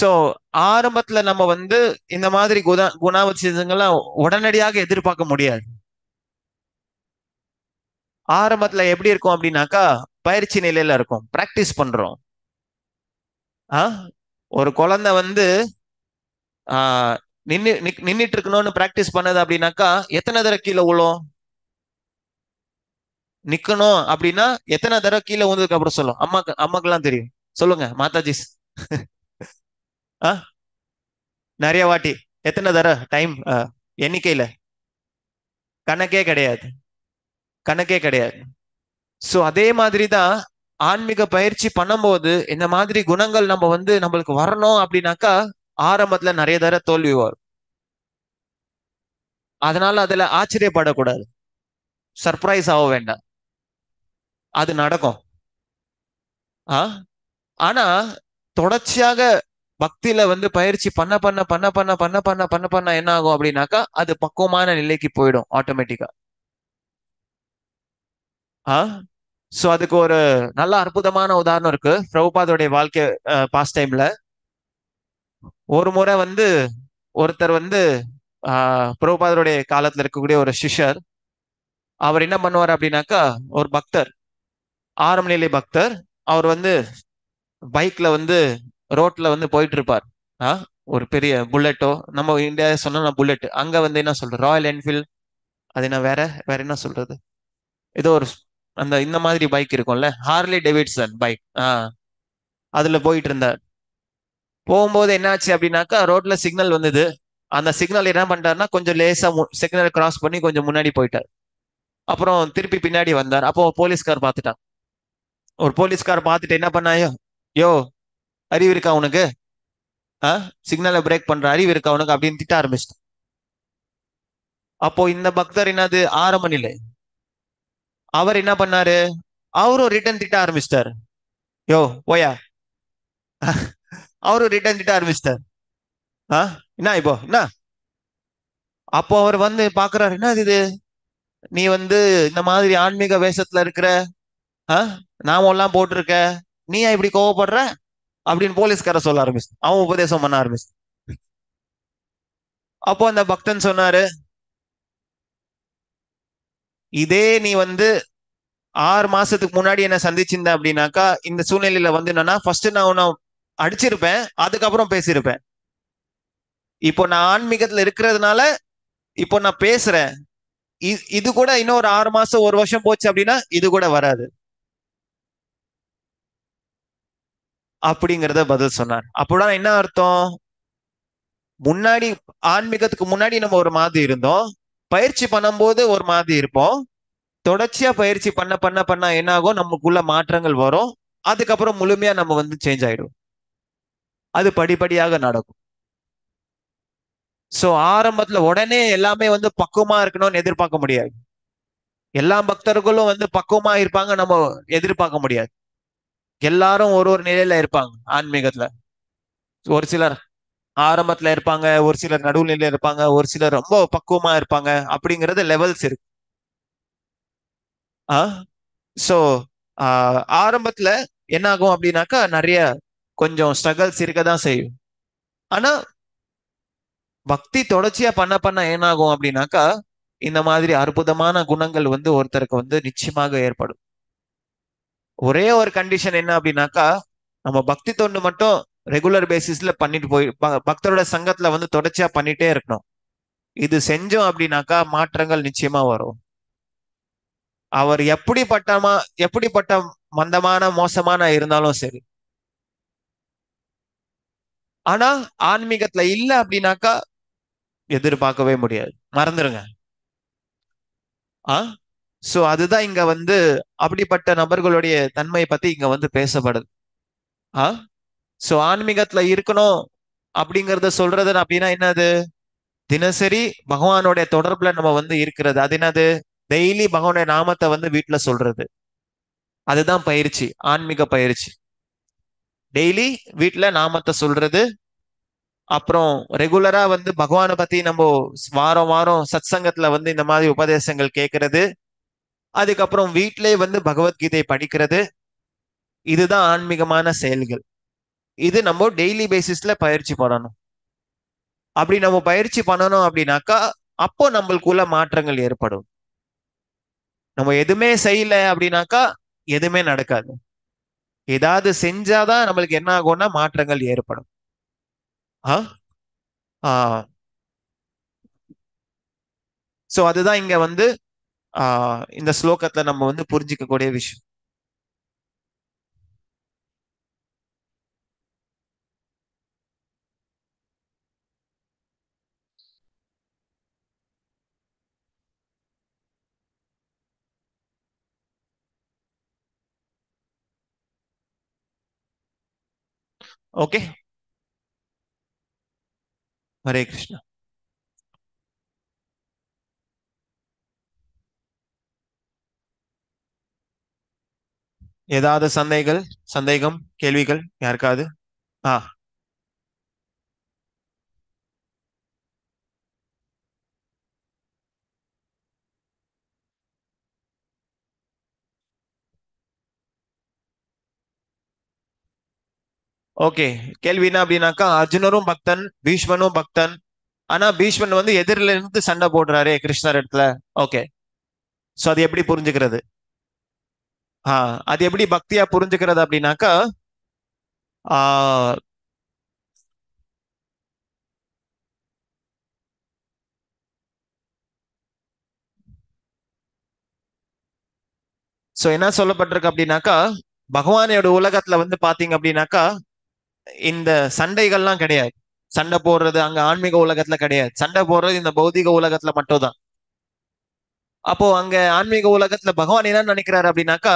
சோ ஆரம்பத்துல நம்ம வந்து இந்த மாதிரி குண குணாவசியங்கள்லாம் உடனடியாக எதிர்பார்க்க முடியாது. ஆரம்பத்துல எப்படி இருக்கும் அப்படின்னாக்கா பயிற்சி நிலையில இருக்கும். பிராக்டிஸ் பண்றோம். ஆ? ஒரு குழந்தை வந்து ஆஹ் நின்னு நின்னுட்டு இருக்கணும்னு பிராக்டிஸ் பண்ணது அப்படின்னாக்கா எத்தனை தடவை கீழே விழும்? நிக்கணும் அப்படின்னா எத்தனை தடவை கீழே வந்ததுக்கு அப்புறம் சொல்லும். அம்மாக்கு அம்மாக்கெல்லாம் தெரியும். சொல்லுங்க மாதாஜி. ஆ? நிறைய வாட்டி. எத்தனை தடவை? டைம் எண்ணிக்கையில. கணக்கே கிடையாது. கணக்கே கிடையாது. ஸோ அதே மாதிரி தான் ஆன்மீக பயிற்சி பண்ணும்போது இந்த மாதிரி குணங்கள் நம்ம வந்து நம்மளுக்கு வரணும் அப்படின்னாக்கா ஆரம்பத்துல நிறைய தடவை தோல்வி வரும். அதனால அதுல ஆச்சரியப்படக்கூடாது. சர்ப்ரைஸ் ஆக வேண்டாம். அது நடக்கும். ஆ? ஆனா தொடர்ச்சியாக பக்தியில வந்து பயிற்சி பண்ண பண்ண பண்ண பண்ண பண்ண பண்ண பண்ண பண்ண என்ன ஆகும் அப்படின்னாக்கா அது பக்குவமான நிலைக்கு போயிடும் ஆட்டோமேட்டிக்கா ஆ? சோ அதுக்கு ஒரு நல்ல அற்புதமான உதாரணம் இருக்கு. பிரபுபாதோடைய வாழ்க்கை பாஸ்ட் டைம்ல ஒரு முறை வந்து ஒருத்தர் வந்து ஆஹ் பிரபுபாதருடைய காலத்துல இருக்கக்கூடிய ஒரு சிஷ்யர் அவர் என்ன பண்ணுவார் அப்படின்னாக்கா ஒரு பக்தர் ஆரம்ப நிலை பக்தர் அவர் வந்து பைக்ல வந்து ரோட்ல வந்து போயிட்டு இருப்பார் ஆ ஒரு பெரிய புல்லட்டோ நம்ம இந்தியா சொன்னா புல்லட் அங்க வந்து என்ன சொல்றது? ராயல் என்ஃபீல்ட் அது என்ன வேற? வேற என்ன சொல்றது? ஏதோ ஒரு அந்த இந்த மாதிரி பைக் இருக்கும்ல? Harley Davidson bike. ஆ அதுல போயிட்டு இருந்தார் போகும்போது என்னாச்சு அப்படின்னாக்கா ரோட்ல சிக்னல் வந்தது. அந்த சிக்னல் என்ன பண்ணிட்டாருன்னா கொஞ்சம் லேசா சிக்னல் கிராஸ் பண்ணி கொஞ்சம் முன்னாடி போயிட்டார். அப்புறம் திருப்பி பின்னாடி வந்தார். அப்போ போலீஸ்கார் பார்த்துட்டான் ஒரு போலீஸ்கார் பார்த்துட்டு என்ன பண்ணாயோ யோ அறிவு இருக்கா உனக்கு? ஆ? சிக்னலை பிரேக் பண்ற அறிவு இருக்கா உனக்கு? அப்படின்னு திட்ட ஆரம்பிச்சிட்டான் அப்போ இந்த பக்தர் என்னது? ஆரம்ப நிலை அவர் என்ன பண்ணாரு? அவரும் ரிட்டர்ன் திட்ட ஆரம்பிச்சிட்டாரு. யோ ஓயா. அவரும் ரிட்டர்ன் திட்ட ஆரம்பிச்சிட்டார். ஆ? என்ன இப்போ? என்ன? அப்போ அவர் வந்து பாக்குறாரு என்ன இது? நீ வந்து இந்த மாதிரி ஆன்மீக வேஷத்துல இருக்கிற நாமெல்லாம் போட்டிருக்க. நீ இப்படி கோவப்படுற? அப்படின்னு போலீஸ்கார சொல்ல ஆரம்பிச்சு. அவன் உபதேசம் பண்ண ஆரம்பிச்சு. அப்போ அந்த பக்தன் சொன்னாரு இதே நீ வந்து ஆறு மாசத்துக்கு முன்னாடி என்ன சந்திச்சிருந்த அப்படின்னாக்கா இந்த சூழ்நிலையில வந்து என்னன்னா ஃபர்ஸ்ட் நான் உன்னை அடிச்சிருப்பேன் அதுக்கப்புறம் பேசியிருப்பேன். இப்போ நான் ஆன்மீகத்துல இருக்கிறதுனால இப்போ நான் பேசுறேன். இது கூட இன்னும் ஒரு ஆறு மாசம் ஒரு வருஷம் போச்சு அப்படின்னா இது கூட வராது. அப்படிங்கறத பதில் சொன்னார். அப்போதான் என்ன அர்த்தம்? முன்னாடி ஆன்மீகத்துக்கு முன்னாடி நம்ம ஒரு மாதிரி இருந்தோம். பயிற்சி பண்ணும்போது ஒரு மாதிரி இருப்போம். தொடர்ச்சியா பயிற்சி பண்ண பண்ண பண்ண என்ன ஆகும் நமக்குள்ள மாற்றங்கள் வரும். அதுக்கப்புறம் முழுமையா நம்ம வந்து சேஞ்ச் ஆயிடும் அது படிப்படியாக நடக்கும். சோ ஆரம்பத்துல உடனே எல்லாமே வந்து பக்குவமா இருக்கணும்னு எதிர்பார்க்க முடியாது. எல்லா பக்தர்களும் வந்து பக்குவமா இருப்பாங்க நம்ம எதிர்பார்க்க முடியாது. எல்லாரும் ஒரு ஒரு நிலையில இருப்பாங்க ஆன்மீகத்துல. ஒரு சிலர் ஆரம்பத்துல இருப்பாங்க ஒரு சிலர் நடுவுநிலையில இருப்பாங்க ஒரு சிலர் ரொம்ப பக்குவமா இருப்பாங்க அப்படிங்கறது லெவல்ஸ் இருக்கு. ஆ? ஸோ ஆரம்பத்துல என்ன ஆகும் அப்படின்னாக்கா நிறைய கொஞ்சம் ஸ்ட்ரகிள்ஸ் இருக்க தான் செய்யும். ஆனா பக்தி தொடர்ச்சியா பண்ண பண்ண என்ன ஆகும் அப்படின்னாக்கா இந்த மாதிரி அற்புதமான குணங்கள் வந்து ஒருத்தருக்கு வந்து நிச்சயமாக ஏற்படும். ஒரே ஒரு கண்டிஷன் என்ன அப்படின்னாக்கா நம்ம பக்தி தொண்டு மட்டும் ரெகுலர் பேசிஸ்ல பண்ணிட்டு போய் பக்தரோட சங்கத்துல வந்து தொடர்ச்சியா பண்ணிட்டே இருக்கணும். இது செஞ்சோம் அப்படின்னாக்கா மாற்றங்கள் நிச்சயமா வரும். அவர் எப்படிப்பட்டமா எப்படிப்பட்ட மந்தமான மோசமான இருந்தாலும் சரி. ஆனா ஆன்மீகத்துல இல்ல அப்படின்னாக்கா எதிர்பார்க்கவே முடியாது. மறந்துருங்க. ஆ? சோ அதுதான் இங்க வந்து அப்படிப்பட்ட நபர்களுடைய தன்மை பத்தி இங்க வந்து பேசப்படுது. ஆ? சோ ஆன்மீகத்துல இருக்கணும் அப்படிங்கறத சொல்றது அப்படின்னா என்னது? தினசரி பகவானுடைய தொடர்புல நம்ம வந்து இருக்கிறது. அது என்னது? டெய்லி பகவானுடைய நாமத்தை வந்து வீட்டுல சொல்றது. அதுதான் பயிற்சி ஆன்மீக பயிற்சி. டெய்லி வீட்டுல நாமத்தை சொல்றது. அப்புறம் ரெகுலரா வந்து பகவானை பத்தி நம்ம வாரம் வாரம் சத் சங்கத்துல வந்து இந்த மாதிரி உபதேசங்கள் கேட்கறது அதுக்கப்புறம் வீட்டிலே வந்து பகவத்கீதை படிக்கிறது. இதுதான் ஆன்மீகமான செயல்கள். இது நம்ம டெய்லி பேசிஸ்ல பயிற்சி பண்ணணும். அப்படி நம்ம பயிற்சி பண்ணணும் அப்படின்னாக்கா அப்போ நம்மளுக்குள்ள மாற்றங்கள் ஏற்படும். நம்ம எதுவுமே செய்யல அப்படின்னாக்கா எதுவுமே நடக்காது. ஏதாவது செஞ்சாதான் நம்மளுக்கு என்ன ஆகும்னா மாற்றங்கள் ஏற்படும். ஆ? ஆ. சோ அதுதான் இங்க வந்து இந்த ஸ்லோகத்துல நம்ம வந்து புரிஞ்சிக்கக்கூடிய விஷயம். ஓகே. ஹரே கிருஷ்ணா. ஏதாவது சந்தேகங்கள் சந்தேகம் கேள்விகள் யாருக்காவது? ஆ. ஓகே. கேள்வி என்ன அப்படின்னாக்கா அர்ஜுனரும் பக்தன் பீஷ்மனும் பக்தன். ஆனா பீஷ்மன் வந்து எதிரில இருந்து சண்டை போடுறாரே கிருஷ்ணர் இடத்துல. ஓகே. சோ அது எப்படி புரிஞ்சுக்கிறது? ஆஹ் அது எப்படி பக்தியா புரிஞ்சுக்கிறது அப்படின்னாக்கா ஆஹ் சோ என்ன சொல்லப்பட்டிருக்கு அப்படின்னாக்கா பகவானோட உலகத்துல வந்து பாத்தீங்க அப்படின்னாக்கா இந்த சண்டைகள்லாம் கிடையாது. சண்டை போடுறது அங்க ஆன்மீக உலகத்துல கிடையாது. சண்டை போடுறது இந்த பௌதிக உலகத்துல மட்டும்தான். அப்போ அங்க ஆன்மீக உலகத்துல பகவான் என்ன நினைக்கிறாரு அப்படின்னாக்கா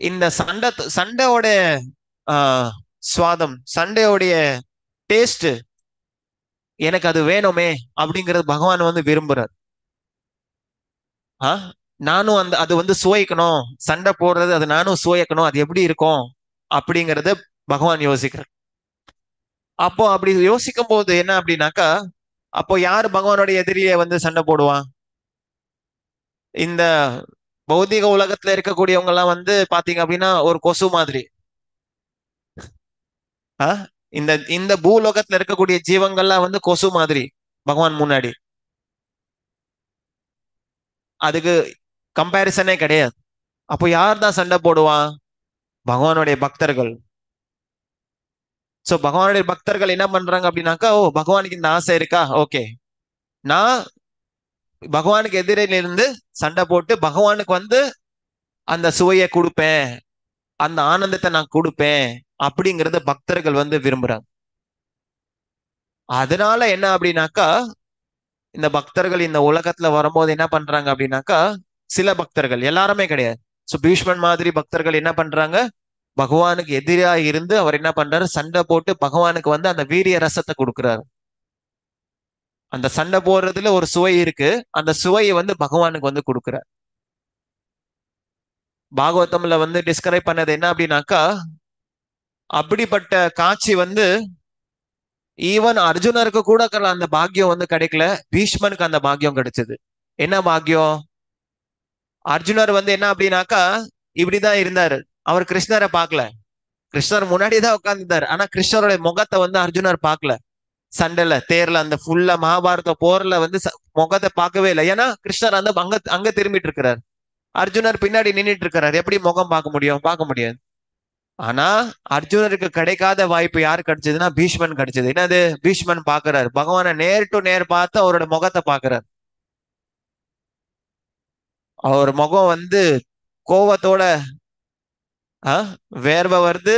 இந்த சண்டை சண்டையோட ஆஹ் சுவாதம் சண்டையோடைய டேஸ்ட் எனக்கு அது வேணுமே அப்படிங்கறது பகவான் வந்து விரும்புறார். ஆ நானும் அந்த அது வந்து சுவைக்கணும் சண்டை போடுறது அது நானும் சுவைக்கணும் அது எப்படி இருக்கும் அப்படிங்கறத பகவான் யோசிக்கிறார். அப்போ அப்படி யோசிக்கும் போது என்ன அப்படின்னாக்கா அப்போ யார் பகவானோட எதிரியை வந்து சண்டை போடுவான்? இந்த பௌதிக உலகத்துல இருக்கக்கூடியவங்க எல்லாம் வந்து பாத்தீங்க அப்படின்னா ஒரு கொசு மாதிரி. ஆ? இந்த இந்த பூலோகத்துல இருக்கக்கூடிய ஜீவங்கள்லாம் வந்து கொசு மாதிரி பகவான் முன்னாடி. அதுக்கு கம்பேரிசனே கிடையாது. அப்போ யார் தான் சண்டை போடுவான் பகவானுடைய பக்தர்கள். சோ பகவானுடைய பக்தர்கள் என்ன பண்றாங்க அப்படின்னாக்கா ஓ பகவானுக்கு இந்த ஆசை இருக்கா? ஓகே. நான் பகவானுக்கு எதிரில இருந்து சண்டை போட்டு பகவானுக்கு வந்து அந்த சுவையை கொடுப்பேன் அந்த ஆனந்தத்தை நான் கொடுப்பேன் அப்படிங்கறத பக்தர்கள் வந்து விரும்புறாங்க. அதனால என்ன அப்படின்னாக்கா இந்த பக்தர்கள் இந்த உலகத்துல வரும்போது என்ன பண்றாங்க அப்படின்னாக்கா சில பக்தர்கள் எல்லாருமே கிடையாது. சோ பீஷ்மன் மாதிரி பக்தர்கள் என்ன பண்றாங்க? பகவானுக்கு எதிரா இருந்து அவர் என்ன பண்றாரு? சண்டை போட்டு பகவானுக்கு வந்து அந்த வீரிய ரசத்தை கொடுக்குறாரு. அந்த சண்டை போடுறதுல ஒரு சுவை இருக்கு. அந்த சுவையை வந்து பகவானுக்கு வந்து கொடுக்கிறார். பாகவதம்ல வந்து டிஸ்கிரைப் பண்ணது என்ன அப்படின்னாக்கா அப்படிப்பட்ட காட்சி வந்து ஈவன் அர்ஜுனருக்கு கூட அந்த பாக்கியம் வந்து கிடைக்கல. பீஷ்மனுக்கு அந்த பாக்கியம் கிடைச்சது. என்ன பாக்கியம்? அர்ஜுனர் வந்து என்ன அப்படின்னாக்கா இப்படிதான் இருந்தாரு. அவர் கிருஷ்ணரை பார்க்கல. கிருஷ்ணர் முன்னாடி தான் உட்கார்ந்துருந்தாரு. ஆனா கிருஷ்ணருடைய முகத்தை வந்து அர்ஜுனர் பார்க்கல. சண்டைல தேர்ல அந்த ஃபுல்லா மகாபாரத போர்ல வந்து முகத்தை பார்க்கவே இல்லை. ஏன்னா கிருஷ்ணர் அந்த அங்க அங்க திரும்பிட்டு இருக்கிறார். அர்ஜுனர் பின்னாடி நின்றுட்டு இருக்கிறார். எப்படி முகம் பார்க்க முடியும்? பார்க்க முடியாது. ஆனா அர்ஜுனருக்கு கிடைக்காத வாய்ப்பு யாரு கிடைச்சதுன்னா பீஷ்மன் கிடைச்சது. என்னது? பீஷ்மன் பாக்குறாரு பகவானை நேர் டு நேர் பார்த்து அவரோட முகத்தை பாக்குறாரு அவர் முகம் வந்து கோவத்தோட வேர்வை வருது.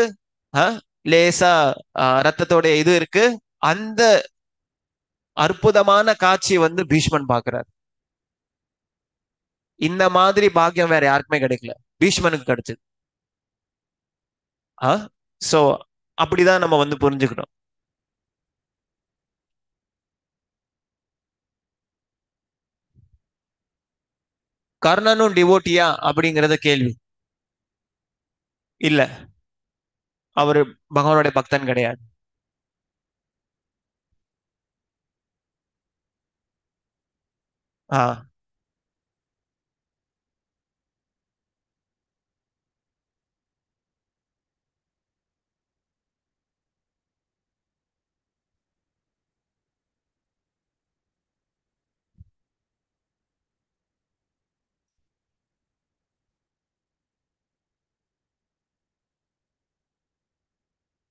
லேசா ரத்தத்தோட இது இருக்கு. அந்த அற்புதமான காட்சியை வந்து பீஷ்மன் பாக்குறாரு இந்த மாதிரி பாக்கியம் வேற யாருக்குமே கிடைக்கல. பீஷ்மனுக்கு கிடைச்சது. ஆ? சோ அப்படிதான் நம்ம வந்து புரிஞ்சுக்கணும் கர்ணனும் டிவோட்டியா அப்படிங்கறத கேள்வி. இல்ல. அவரு பகவானுடைய பக்தன் கிடையாது. 啊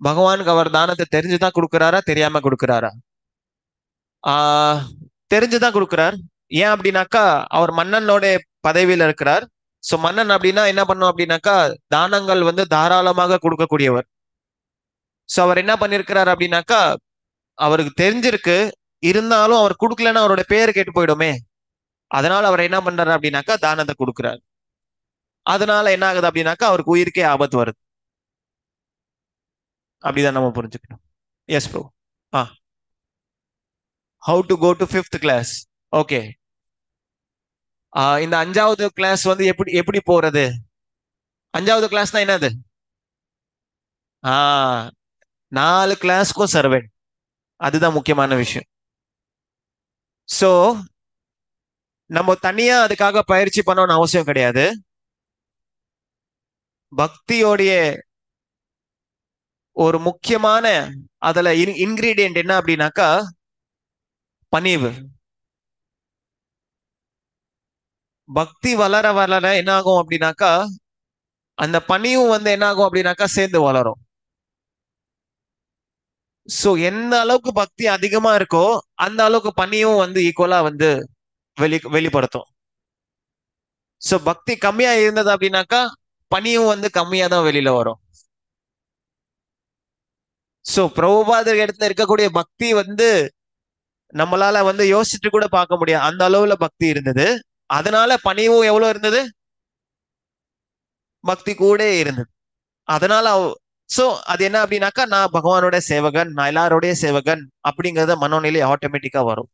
，பகவானுக்கு பகவானுக்கு அவர் தானத்தை தெரிஞ்சுதான் கொடுக்குறாரா தெரியாம கொடுக்குறாரா? ஆஹ் தெரிஞ்சுதான் கொடுக்குறார். ஏன் அப்படின்னாக்கா அவர் மன்னனோட பதவியில இருக்கிறார். சோ மன்னன் அப்படின்னா என்ன பண்ணும் அப்படின்னாக்கா தானங்கள் வந்து தாராளமாக கொடுக்கக்கூடியவர். சோ அவர் என்ன பண்ணிருக்கிறார் அப்படின்னாக்கா அவருக்கு தெரிஞ்சிருக்கு. இருந்தாலும் அவர் கொடுக்கலன்னா அவரோட பேர் கேட்டு போயிடுமே. அதனால அவர் என்ன பண்றாரு அப்படின்னாக்கா தானத்தை கொடுக்குறாரு. அதனால என்ன ஆகுது அப்படின்னாக்கா அவருக்கு உயிருக்கே ஆபத்து வருது. அப்படிதான் நம்ம புரிஞ்சுக்கணும். Yes bro ah. How to go to fifth class okay இந்த அஞ்சாவது கிளாஸ் வந்து எப்படி எப்படி போறது? அஞ்சாவது கிளாஸ்னா என்னது? ஆஹ் நாலு கிளாஸ்க்கும் சர்வெண்ட் அதுதான் முக்கியமான விஷயம். ஸோ நம்ம தனியா அதுக்காக பயிற்சி பண்ணணும்னு அவசியம் கிடையாது. பக்தியோடைய ஒரு முக்கியமான அதுல இன்கிரீடியன்ட் என்ன அப்படின்னாக்கா பணிவு. பக்தி வளர வளர என்ன ஆகும் அப்படின்னாக்கா அந்த பணியும் வந்து என்ன ஆகும் அப்படின்னாக்கா சேர்ந்து வளரும். சோ எந்த அளவுக்கு பக்தி அதிகமா இருக்கோ அந்த அளவுக்கு பணியும் வந்து ஈக்குவலா வந்து வெளி வெளிப்படுத்தும். சோ பக்தி கம்மியா இருந்தது அப்படின்னாக்கா பணியும் வந்து கம்மியா தான் வெளியில வரும். சோ பிரபுபாதர் இடத்துல இருக்கக்கூடிய பக்தி வந்து நம்மளால வந்து யோசிச்சுட்டு கூட பார்க்க முடியாது. அந்த அளவுல பக்தி இருந்தது. அதனால பணிவும் எவ்வளவு இருந்தது? பக்தி கூட இருந்தது. அதனால சோ அது என்ன அப்படின்னாக்கா நான் பகவானோட சேவகன் நான் எல்லாரோடைய சேவகன் அப்படிங்கறத மனோநிலை ஆட்டோமேட்டிக்கா வரும்.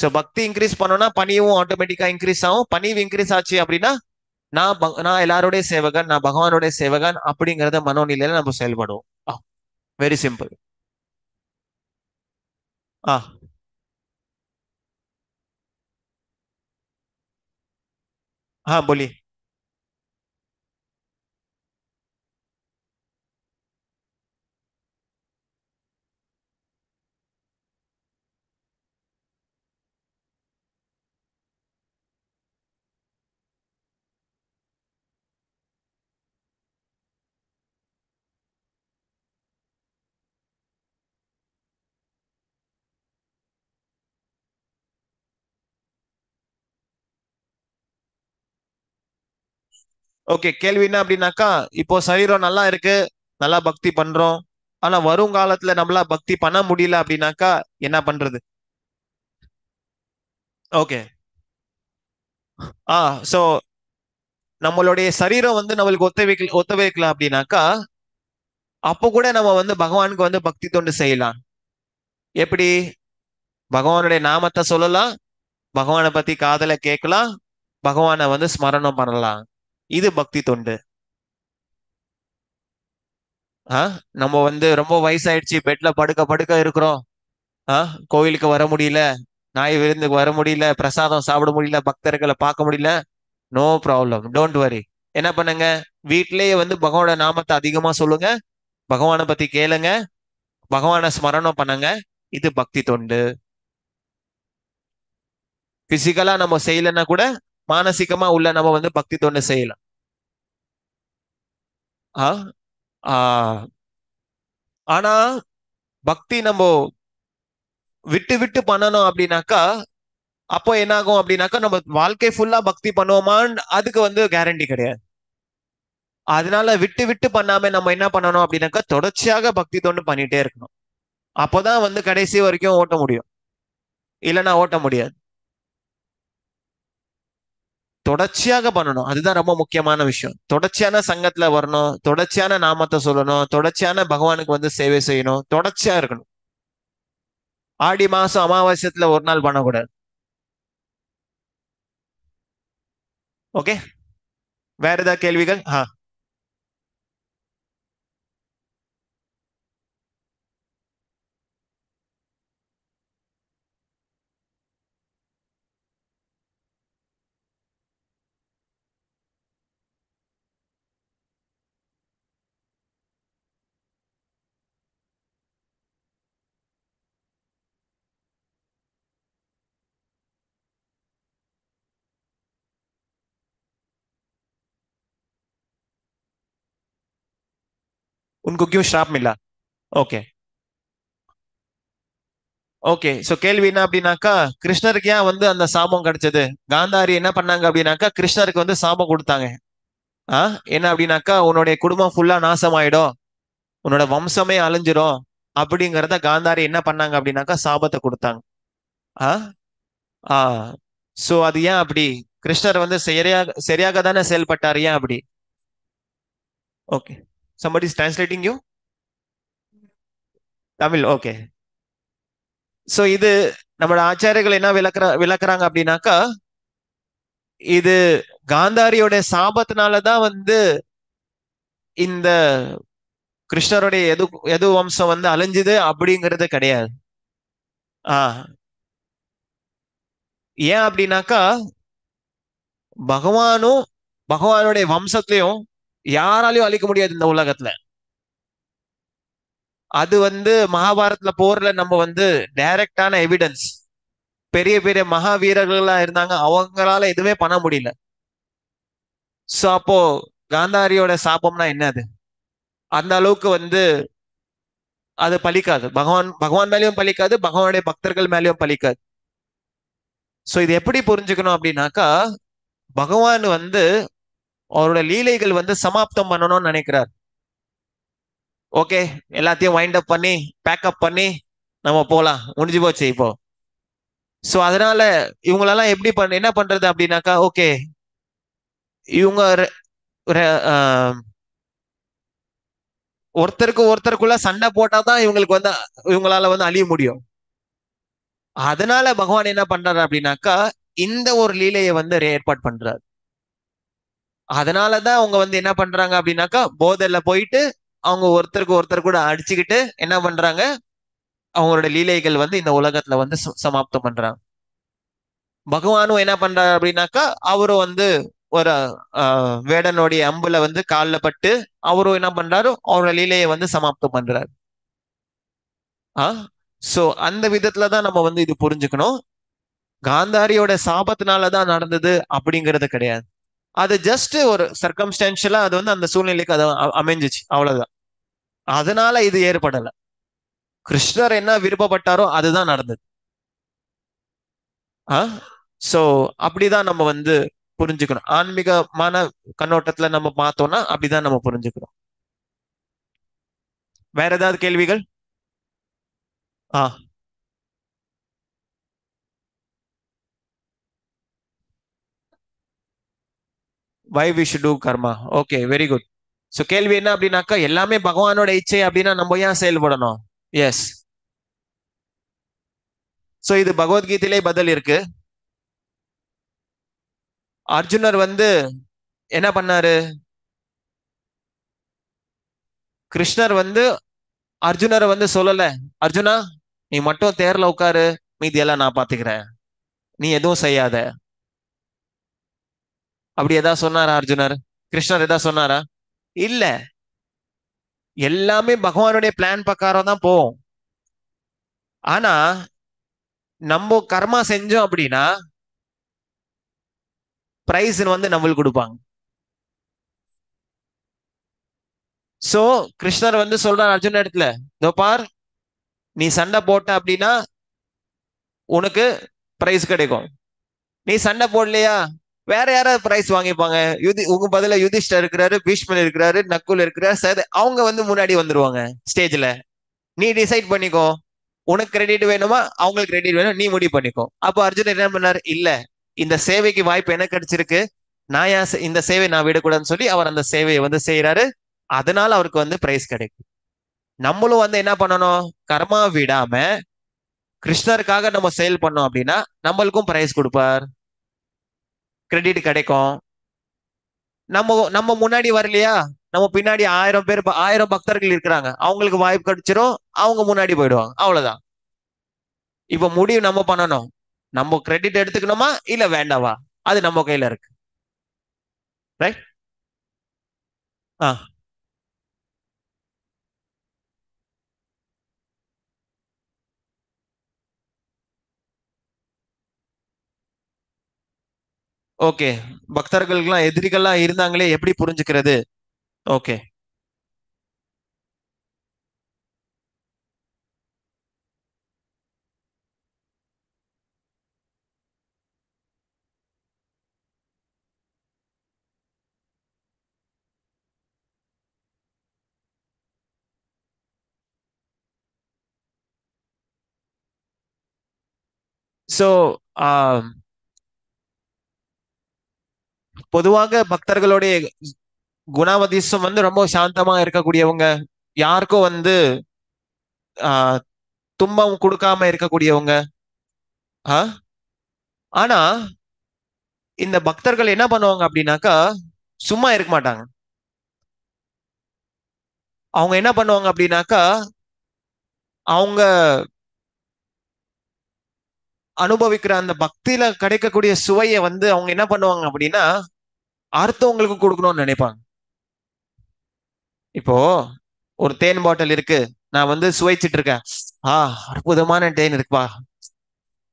சோ பக்தி இன்க்ரீஸ் பண்ணோம்னா பணியும் ஆட்டோமேட்டிக்கா இன்க்ரீஸ் ஆகும். பணிவு இன்க்ரீஸ் ஆச்சு அப்படின்னா நான் பக- நான் எல்லாரோடைய சேவகன் நான் பகவானுடைய சேவகன் அப்படிங்கறத மனோநிலையில நம்ம செயல்படுவோம். வெரி சிம்பிள் ஆ. हाँ बोलिए। ஓகே கேள்வி என்ன அப்படின்னாக்கா இப்போ சரீரம் நல்லா இருக்கு நல்லா பக்தி பண்றோம். ஆனா வருங்காலத்துல நம்மளா பக்தி பண்ண முடியல அப்படின்னாக்கா என்ன பண்றது? ஓகே ஆ சோ நம்மளுடைய சரீரம் வந்து நம்மளுக்கு ஒத்துழைக்க ஒத்துழைக்கல அப்படின்னாக்கா அப்போ கூட நம்ம வந்து பகவானுக்கு வந்து பக்தி தொண்டு செய்யலாம். எப்படி? பகவானுடைய நாமத்தை சொல்லலாம் பகவானை பத்தி காதல கேட்கலாம் பகவானை வந்து ஸ்மரணம் பண்ணலாம். இது பக்தி தொண்டு. ஆ? நம்ம வந்து ரொம்ப வயசாயிடுச்சு. பெட்ல படுக்க படுக்க இருக்கிறோம். ஆ? கோயிலுக்கு வர முடியல. நாய் விருந்துக்கு வர முடியல. பிரசாதம் சாப்பிட முடியல. பக்தர்களை பார்க்க முடியல. நோ ப்ராப்ளம் டோன்ட் வரி என்ன பண்ணுங்க? வீட்லயே வந்து பகவானோட நாமத்தை அதிகமா சொல்லுங்க. பகவானை பத்தி கேளுங்க. பகவானை ஸ்மரணம் பண்ணுங்க. இது பக்தி தொண்டு. பிசிக்கலா நம்ம செய்யலைன்னா கூட மானசிகமா உள்ள நம்ம வந்து பக்தி தொண்டு செய்யலாம். ஆ? ஆனா பக்தி நம்ம விட்டு விட்டு பண்ணணும் அப்படின்னாக்கா அப்போ என்ன ஆகும் அப்படின்னாக்கா நம்ம வாழ்க்கை ஃபுல்லா பக்தி பண்ணுவோமான்னு அதுக்கு வந்து கேரண்டி கிடையாது. அதனால விட்டு விட்டு பண்ணாம நம்ம என்ன பண்ணணும் அப்படின்னாக்கா தொடர்ச்சியாக பக்தி தொண்டு பண்ணிட்டே இருக்கணும். அப்போதான் வந்து கடைசி வரைக்கும் ஓட்ட முடியும். இல்லைன்னா ஓட்ட முடியாது. தொடர்ச்சியாக பண்ணணும். அதுதான் ரொம்ப முக்கியமான விஷயம். தொடர்ச்சியான சங்கத்துல வரணும். தொடர்ச்சியான நாமத்தை சொல்லணும். தொடர்ச்சியான பகவானுக்கு வந்து சேவை செய்யணும். தொடர்ச்சியா இருக்கணும். ஆடி மாசம் அமாவாசையத்துல ஒரு நாள் பண்ணக்கூடாது. ஓகே? வேற ஏதாவது கேள்விகள்? ஆ. उनको क्यों श्राप मिला ஓகே ஓகே சோ கேள்வி என்ன அப்படின்னாக்கா கிருஷ்ணருக்கு ஏன் வந்து அந்த சாபம் கிடைச்சது காந்தாரி என்ன பண்ணாங்க அப்படின்னாக்கா கிருஷ்ணருக்கு வந்து சாபம் கொடுத்தாங்க ஆ என்ன அப்படின்னாக்கா உன்னுடைய குடும்பம் ஃபுல்லா நாசமாயிடும் உன்னோட வம்சமே அழிஞ்சிரும் அப்படிங்கறத காந்தாரி என்ன பண்ணாங்க அப்படின்னாக்கா சாபத்தை கொடுத்தாங்க ஆ ஆ சோ அது ஏன் அப்படி கிருஷ்ணர் வந்து சரியாக சரியாக தானே செயல்பட்டார் ஏன் அப்படி okay somebody is translating you? Tamil okay so இது நம்மளோட ஆச்சாரியர்கள் என்ன விளக்குற விளக்குறாங்க அப்படின்னாக்கா இது காந்தாரியோட சாபத்தினாலதான் வந்து இந்த கிருஷ்ணருடைய எது எது வம்சம் வந்து அழிஞ்சுது அப்படிங்கிறது கிடையாது. ஆ. ஏன் அப்படின்னாக்கா பகவானும் பகவானுடைய வம்சத்தையும் யாராலையும் அழிக்க முடியாது இந்த உலகத்துல. அது வந்து மகாபாரத்ல போர்ல நம்ம வந்து டைரக்டான எவிடன்ஸ் பெரிய பெரிய மகா வீரர்களா இருந்தாங்க. அவங்களால எதுவுமே பண்ண முடியல. சோ அப்போ காந்தாரியோட சாபம்னா என்னது அந்த அளவுக்கு வந்து அது பலிக்காது. பகவான் பகவான் மேலயும் பலிக்காது பகவானுடைய பக்தர்கள் மேலேயும் பலிக்காது. ஸோ இது எப்படி புரிஞ்சுக்கணும் அப்படின்னாக்கா பகவான் வந்து அவரோட லீலைகள் வந்து சமாப்தம் பண்ணணும்னு நினைக்கிறார். ஓகே எல்லாத்தையும் வைண்ட் அப் பண்ணி பேக்கப் பண்ணி நம்ம போகலாம் முடிஞ்சு போச்சு இப்போ. சோ அதனால இவங்களெல்லாம் எப்படி பண்ண என்ன பண்றது அப்படின்னாக்கா ஓகே இவங்க ஆஹ், ஒருத்தருக்கு ஒருத்தருக்குள்ள சண்டை போட்டாதான் இவங்களுக்கு வந்து இவங்களால வந்து அழிய முடியும். அதனால பகவான் என்ன பண்றாரு அப்படின்னாக்கா இந்த ஒரு லீலையை வந்து ஏற்பாடு பண்றாரு. அதனாலதான் அவங்க வந்து என்ன பண்றாங்க அப்படின்னாக்கா போதையில போயிட்டு அவங்க ஒருத்தருக்கு ஒருத்தர் கூட அடிச்சுக்கிட்டு என்ன பண்றாங்க? அவங்களோட லீலைகள் வந்து இந்த உலகத்துல வந்து சமாப்தம் பண்றாங்க. பகவானும் என்ன பண்றாரு அப்படின்னாக்கா அவரும் வந்து ஒரு வேடனுடைய அம்புல வந்து காலில் பட்டு அவரும் என்ன பண்றாரு? அவரோட லீலையை வந்து சமாப்தம் பண்றாரு. ஆ? சோ அந்த விதத்துல தான் நம்ம வந்து இது புரிஞ்சுக்கணும். காந்தாரியோட சாபத்தினால தான் நடந்தது அப்படிங்கிறது கிடையாது. அது ஜஸ்ட் ஒரு சர்க்கம்ஸ்டான்ஷியலா அது வந்து அந்த சூழ்நிலைக்கு அது அமைஞ்சிச்சு. அவ்வளவுதான். அதனால இது ஏற்படல. கிருஷ்ணர் என்ன விருப்பப்பட்டாரோ அதுதான் நடந்தது. ஆ? சோ அப்படிதான் நம்ம வந்து புரிஞ்சுக்கணும். ஆன்மீகமான கண்ணோட்டத்துல நம்ம பார்த்தோம்னா அப்படிதான் நம்ம புரிஞ்சுக்கணும் வேற ஏதாவது கேள்விகள்? ஆ. Why we should do karma okay very good so கேள்வி என்ன அப்படின்னாக்கா எல்லாமே பகவானோட இச்சை அப்படின்னா நம்ம ஏன் செயல்படணும்? எஸ் ஸோ இது பகவத்கீதையிலே பதில் இருக்கு. அர்ஜுனர் வந்து என்ன பண்ணாரு? கிருஷ்ணர் வந்து அர்ஜுனரை வந்து சொல்லல. அர்ஜுனா நீ மட்டும் தேர்ல உட்காரு. மீதி எல்லாம் நான் பாத்துக்கிறேன் நீ எதுவும் செய்யாத. அப்படி ஏதாவது சொன்னாரா அர்ஜுனர்? கிருஷ்ணர் ஏதாவது சொன்னாரா? இல்ல. எல்லாமே பகவானுடைய பிளான் பிரகாரம் தான் போகும். ஆனா நம்ம கர்மா செஞ்சோம் அப்படின்னா பிரைஸ் வந்து நம்மளுக்கு கொடுப்பாங்க. சோ கிருஷ்ணர் வந்து சொல்றார் அர்ஜுன இடத்துல இதோ பார் நீ சண்டை போட்ட அப்படின்னா உனக்கு பிரைஸ் கிடைக்கும். நீ சண்டை போடலையா? வேற யாராவது பிரைஸ் வாங்கிப்பாங்க. யுதி உங்க பதில யுதிஷ்டர் இருக்கிறாரு பீஷ்மன் இருக்கிறாரு நக்குல் இருக்கிறாரு சரி அவங்க வந்து முன்னாடி வந்துருவாங்க ஸ்டேஜ்ல நீ டிசைட் பண்ணிக்கோ. உனக்கு கிரெடிட் வேணுமா? அவங்களுக்கு கிரெடிட் வேணும். நீ முடிவு பண்ணிக்கோ. அப்போ அர்ஜுன் என்ன பண்ணாரு? இல்ல இந்த சேவைக்கு வாய்ப்பு எனக்கு கிடைச்சிருக்கு. நான் ஏன் இந்த சேவை நான் விடக்கூடாதுன்னு சொல்லி அவர் அந்த சேவையை வந்து செய்யறாரு அதனால அவருக்கு வந்து பிரைஸ் கிடைக்கும். நம்மளும் வந்து என்ன பண்ணணும்? கர்மா விடாம கிருஷ்ணருக்காக நம்ம செயல் பண்ணோம் அப்படின்னா நம்மளுக்கும் பிரைஸ் கொடுப்பார். கிரெடிட் கிடைக்கும். நம்ம நம்ம முன்னாடி வரலையா? நம்ம பின்னாடி ஆயிரம் பேர் ஆயிரம் பக்தர்கள் இருக்கிறாங்க. அவங்களுக்கு வாய்ப்பு கிடைச்சிரும் அவங்க முன்னாடி போயிடுவாங்க. அவ்வளவுதான். இப்ப முடிவு நம்ம பண்ணணும். நம்ம கிரெடிட் எடுத்துக்கணுமா? இல்ல வேண்டாவா? அது நம்ம கையில இருக்கு. ரைட் ஆ. ஓகே. பக்தர்களுக்கெல்லாம் எதிரிகள்லாம் இருந்தாங்களே எப்படி புரிஞ்சுக்கிறது? ஓகே. சோ um, பொதுவாக பக்தர்களுடைய குணாவதிசம் வந்து ரொம்ப சாந்தமா இருக்கக்கூடியவங்க யாருக்கும் வந்து துன்பம் கொடுக்காம இருக்கக்கூடியவங்க. ஆ? ஆனா இந்த பக்தர்கள் என்ன பண்ணுவாங்க அப்படின்னாக்கா சும்மா இருக்க மாட்டாங்க. அவங்க என்ன பண்ணுவாங்க அப்படின்னாக்கா அவங்க அனுபவிக்கிற அந்த பக்தியில கிடைக்கக்கூடிய சுவையை வந்து அவங்க என்ன பண்ணுவாங்க அப்படின்னா அடுத்தவங்களுக்கு கொடுக்கணும்னு நினைப்பாங்க. இப்போ ஒரு தேன் பாட்டில் இருக்கு. நான் வந்து சுவைச்சிட்டு இருக்கேன். ஆ அற்புதமான தேன் இருக்குப்பா.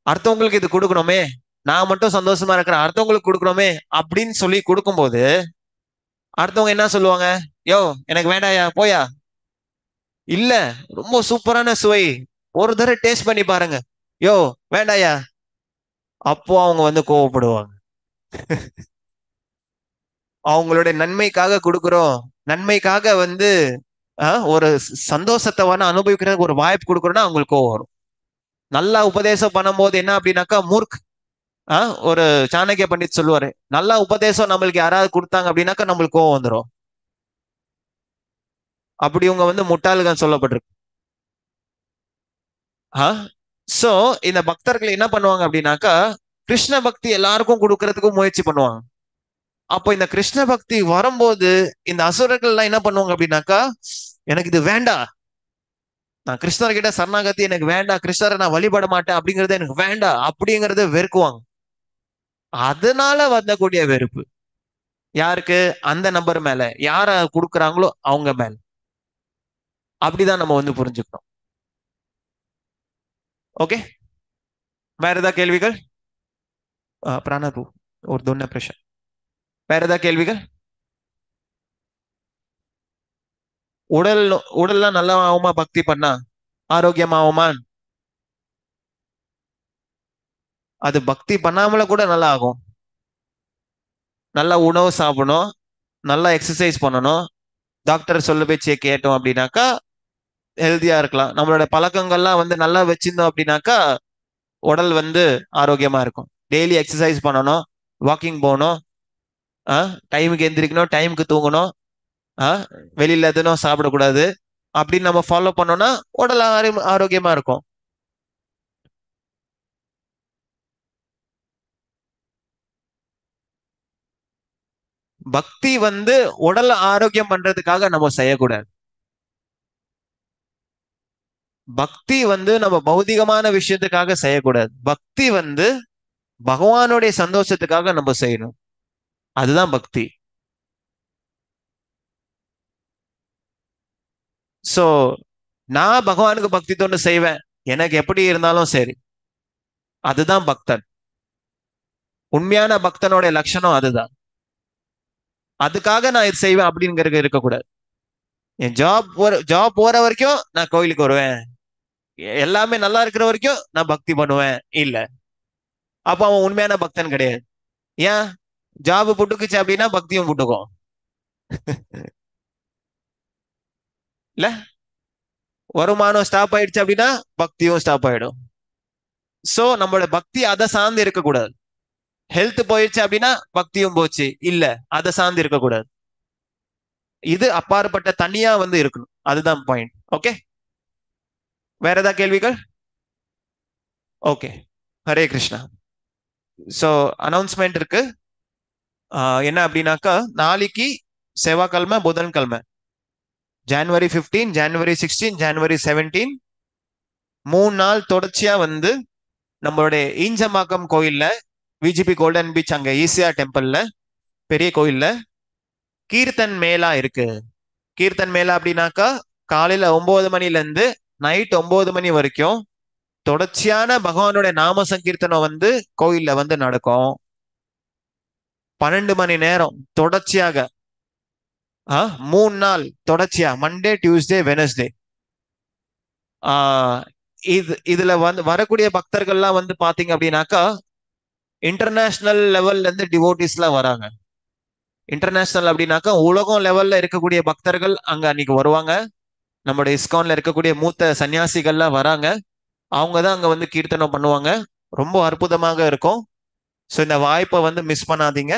அடுத்தவங்களுக்கு இது கொடுக்கணுமே. நான் மட்டும் சந்தோஷமா இருக்கிறேன். அடுத்தவங்களுக்கு கொடுக்கணுமே அப்படின்னு சொல்லி கொடுக்கும்போது அடுத்தவங்க என்ன சொல்லுவாங்க? யோ எனக்கு வேண்டாயா? போயா? இல்ல ரொம்ப சூப்பரான சுவை. ஒரு தடவை டேஸ்ட் பண்ணி பாருங்க. யோ வேண்டாயா? அப்போ அவங்க வந்து கோவப்படுவாங்க. அவங்களுடைய நன்மைக்காக கொடுக்குறோம். நன்மைக்காக வந்து ஒரு சந்தோஷத்தை வேணா அனுபவிக்கிறதுக்கு ஒரு வாய்ப்பு கொடுக்குறோம்னா அவங்களுக்கு கோவம் வரும். நல்லா உபதேசம் பண்ணும்போது என்ன அப்படின்னாக்கா மூர்க் ஆ ஒரு சாணக்கிய பண்டித் சொல்லுவாரு நல்லா உபதேசம் நம்மளுக்கு யாராவது கொடுத்தாங்க அப்படின்னாக்கா நம்மளுக்கு கோவம் வந்துடும் அப்படி இவங்க வந்து முட்டாளுகள் சொல்லப்பட்டிருக்கு. ஆ சோ இந்த பக்தர்கள் என்ன பண்ணுவாங்க அப்படின்னாக்கா கிருஷ்ண பக்தி எல்லாருக்கும் கொடுக்கறதுக்கும் முயற்சி பண்ணுவாங்க. அப்போ இந்த கிருஷ்ண பக்தி வரும்போது இந்த அசுரர்கள்லாம் என்ன பண்ணுவாங்க அப்படின்னாக்கா எனக்கு இது வேண்டாம் நான் கிருஷ்ணர்கிட்ட சரணாகத்தி எனக்கு வேண்டாம் கிருஷ்ணரை நான் வழிபட மாட்டேன் அப்படிங்கிறது எனக்கு வேண்டாம் அப்படிங்கறத வெறுக்குவாங்க. அதனால வந்தக்கூடிய வெறுப்பு. யாருக்கு? அந்த நம்பர் மேல. யார கொடுக்குறாங்களோ அவங்க மேல. அப்படிதான் நம்ம வந்து புரிஞ்சுக்கணும். ஓகே? வேற ஏதாவது கேள்விகள்? பிராணபு ஒரு தொன்ன பிரஷன் வேற ஏதாவது கேள்விகள்? உடல் உடல்லாம் நல்லா ஆகுமா பக்தி பண்ணா? ஆரோக்கியமாகுமான் அது பக்தி பண்ணாமல கூட நல்லா ஆகும் நல்ல உணவு சாப்பிடணும். நல்லா எக்ஸசைஸ் பண்ணணும். டாக்டர் சொல்ல பேச்சியை கேட்டோம் அப்படின்னாக்கா ஹெல்த்தியா இருக்கலாம். நம்மளோட பழக்கங்கள்லாம் வந்து நல்லா வச்சிருந்தோம் அப்படின்னாக்கா உடல் வந்து ஆரோக்கியமா இருக்கும். டெய்லி எக்ஸசைஸ் பண்ணணும். வாக்கிங் போகணும். டைமுக்கு எந்திரிக்கணும் டைமுக்கு தூங்கணும் வெளியில எதுவும் சாப்பிடக்கூடாது அப்படின்னு நம்ம ஃபாலோ பண்ணோம்னா உடல் ஆரோ ஆரோக்கியமா இருக்கும். பக்தி வந்து உடல் ஆரோக்கியம் பண்றதுக்காக நம்ம செய்யக்கூடாது. பக்தி வந்து நம்ம பௌதிகமான விஷயத்துக்காக செய்யக்கூடாது. பக்தி வந்து பகவானுடைய சந்தோஷத்துக்காக நம்ம செய்யணும். அதுதான் பக்தி. சோ நான் பகவானுக்கு பக்தி தொண்டு செய்வேன். எனக்கு எப்படி இருந்தாலும் சரி. அதுதான் பக்தன். உண்மையான பக்தனோட லட்சணம் அதுதான். அதுக்காக நான் இது செய்வேன் அப்படிங்கிறது இருக்கக்கூடாது. என் ஜாப் போற ஜாப் போற வரைக்கும் நான் கோயிலுக்கு வருவேன். எல்லாமே நல்லா இருக்கிற வரைக்கும் நான் பக்தி பண்ணுவேன். இல்ல. அப்ப அவன் உண்மையான பக்தன் கிடையாது. ஏன்? ஜாப் புட்டுக்குச்சு அப்படின்னா பக்தியும் புட்டுக்கும். இல்ல? வருமானம் ஸ்டாப் ஆயிடுச்சு அப்படின்னா பக்தியும் ஸ்டாப் ஆயிடும். சோ நம்மளோட பக்தி அதை சார்ந்து இருக்கக்கூடாது. ஹெல்த் போயிடுச்சு அப்படின்னா பக்தியும் போச்சு. இல்ல அதை சார்ந்து இருக்கக்கூடாது. இது அப்பாற்பட்ட தனியா வந்து இருக்கணும். அதுதான் பாயிண்ட் ஓகே வேற ஏதாவது கேள்விகள்? Okay Hare Krishna. So announcement இருக்கு. என்ன அப்படின்னாக்கா நாளைக்கு செவ்வாய்க்கிழமை புதன்கிழமை. January 15 January sixteen January seventeen மூணு நாள் தொடர்ச்சியா வந்து நம்மளுடைய ஈஞ்சமாக்கம் கோயில்ல விஜிபி கோல்டன் பீச் அங்க ஈசியா டெம்பிள்ல பெரிய கோயில்ல கீர்த்தன் மேலா இருக்கு. கீர்த்தன் மேலா அப்படின்னாக்கா காலையில ஒன்பது மணில இருந்து நைட் ஒன்பது மணி வரைக்கும் தொடர்ச்சியான பகவானுடைய நாம சங்கீர்த்தனம் வந்து கோயில்ல வந்து நடக்கும். பன்னெண்டு மணி நேரம் தொடர்ச்சியாக ஆ, மூணு நாள் தொடர்ச்சியா மண்டே டியூஸ்டே வெனஸ்டே இது இதுல வந்து வரக்கூடிய பக்தர்கள்லாம் வந்து பாத்தீங்க அப்படின்னாக்கா இன்டர்நேஷனல் லெவல்ல இருந்து டிவோட்டிஸ்லாம் வராங்க. இன்டர்நேஷனல் அப்படின்னாக்கா உலகம் லெவல்ல இருக்கக்கூடிய பக்தர்கள் அங்க அன்னைக்கு வருவாங்க. நம்மளுடைய இஸ்கான்ல இருக்கக்கூடிய மூத்த சன்னியாசிகள்லாம் வராங்க. அவங்க தான் அங்க வந்து கீர்த்தனம் பண்ணுவாங்க. ரொம்ப அற்புதமாக இருக்கும். ஸோ இந்த வாய்ப்பை வந்து மிஸ் பண்ணாதீங்க.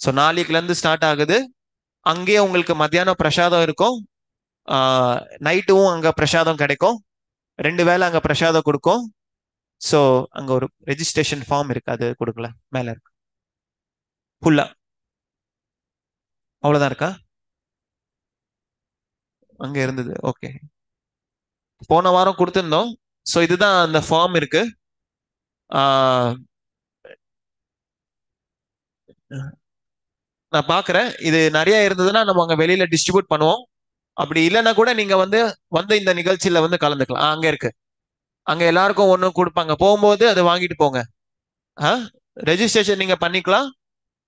ஸோ நாளைக்குலேருந்து ஸ்டார்ட் ஆகுது. அங்கேயே உங்களுக்கு மத்தியானம் பிரசாதம் இருக்கும். நைட்டும் அங்கே பிரசாதம் கிடைக்கும். ரெண்டு வேளை அங்கே பிரசாதம் கொடுக்கும். ஸோ அங்கே ஒரு ரெஜிஸ்ட்ரேஷன் ஃபார்ம் இருக்கு. அது கொடுக்கல. மேலே இருக்கு. ஃபுல்லா அவ்வளோதான் இருக்கா? அங்கே இருந்தது. ஓகே போன வாரம் கொடுத்துருந்தோம். ஸோ இதுதான் அந்த ஃபார்ம் இருக்குது நான் பாக்குறேன். இது நிறைய இருந்ததுன்னா நம்ம அங்க வெளியில டிஸ்ட்ரிபியூட் பண்ணுவோம். அப்படி இல்லைன்னா கூட நீங்க வந்து வந்து இந்த நிகழ்ச்சியில வந்து கலந்துக்கலாம். அங்க இருக்கு. அங்க எல்லாருக்கும் ஒன்று கொடுப்பாங்க. போகும்போது அதை வாங்கிட்டு போங்க. ரெஜிஸ்ட்ரேஷன் நீங்க பண்ணிக்கலாம்.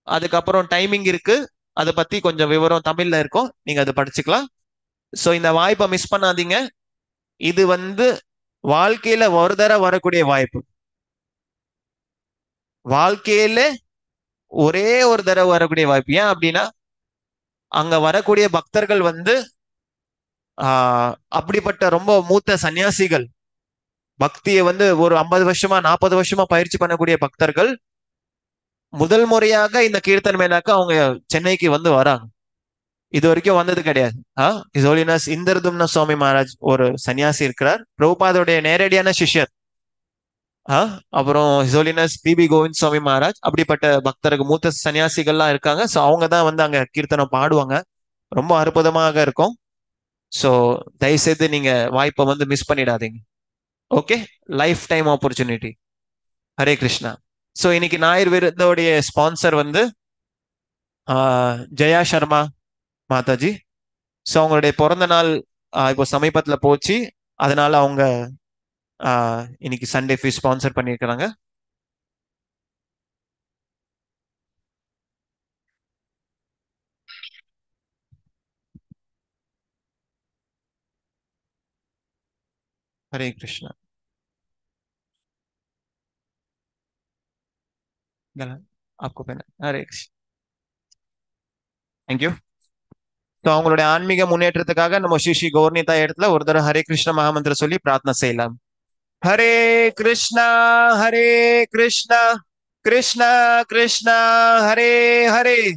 அதுக்கப்புறம் டைமிங் இருக்கு. அதை பத்தி கொஞ்சம் விவரம் தமிழ்ல இருக்கும். நீங்க அதை படிச்சுக்கலாம். ஸோ இந்த வாய்ப்பை மிஸ் பண்ணாதீங்க. இது வந்து வாழ்க்கையில ஒரு தடவை வரக்கூடிய வாய்ப்பு. வாழ்க்கையில ஒரே ஒரு தடவை வரக்கூடிய வாய்ப்பு. ஏன் அப்படின்னா அங்க வரக்கூடிய பக்தர்கள் வந்து ஆஹ் அப்படிப்பட்ட ரொம்ப மூத்த சன்னியாசிகள் பக்தியை வந்து ஒரு ஐம்பது வருஷமா நாற்பது வருஷமா பயிற்சி பண்ணக்கூடிய பக்தர்கள் முதல் முறையாக இந்த கீர்த்தன் மேலாக்க அவங்க சென்னைக்கு வந்து வராங்க. இது வரைக்கும் வந்தது கிடையாது. இசோலினஸ் இந்தர்தும்ன சுவாமி மகாராஜ் ஒரு சன்னியாசி இருக்கிறார். பிரபுபாதோடைய நேரடியான சிஷ்யர். அப்புறம் his holiness BB Govind Swami Maharaj அப்படிப்பட்ட பக்தருக்கு மூத்த சன்னியாசிகள்லாம் இருக்காங்க. ஸோ அவங்க தான் வந்து அங்கே கீர்த்தனம் பாடுவாங்க. ரொம்ப அற்புதமாக இருக்கும். ஸோ தயவுசெய்து நீங்கள் வாய்ப்பை வந்து மிஸ் பண்ணிடாதீங்க. Okay lifetime opportunity Hare Krishna so இன்னைக்கு ஞாயிறு விருந்தோடைய ஸ்பான்சர் வந்து ஜெயா சர்மா மாதாஜி. ஸோ அவங்களுடைய பிறந்த நாள் இப்போ சமீபத்தில் போச்சு. அதனால அவங்க இன்னைக்கு சண்டே ஃபீஸ் ஸ்பான்சர் பண்ணியிருக்கிறாங்க हरे कृष्णा गला आपको पहना हरे कृष्ण தேங்க்யூ ஸோ அவங்களுடைய ஆன்மீக முன்னேற்றத்துக்காக நம்ம ஸ்ரீ ஸ்ரீ கௌர்ணிதா இடத்துல ஒரு தடவை ஹரே கிருஷ்ண மகாமந்திர சொல்லி பிரார்த்தனை செய்யலாம் हरे कृष्णा हरे कृष्णा कृष्णा कृष्णा, हरे हरे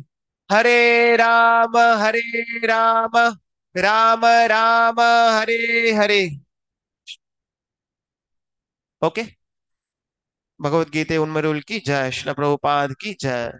हरे राम हरे राम राम राम, हरे हरे। ओके। भगवत गीते उन्मरुल की जय श्री प्रभुपाद की जय।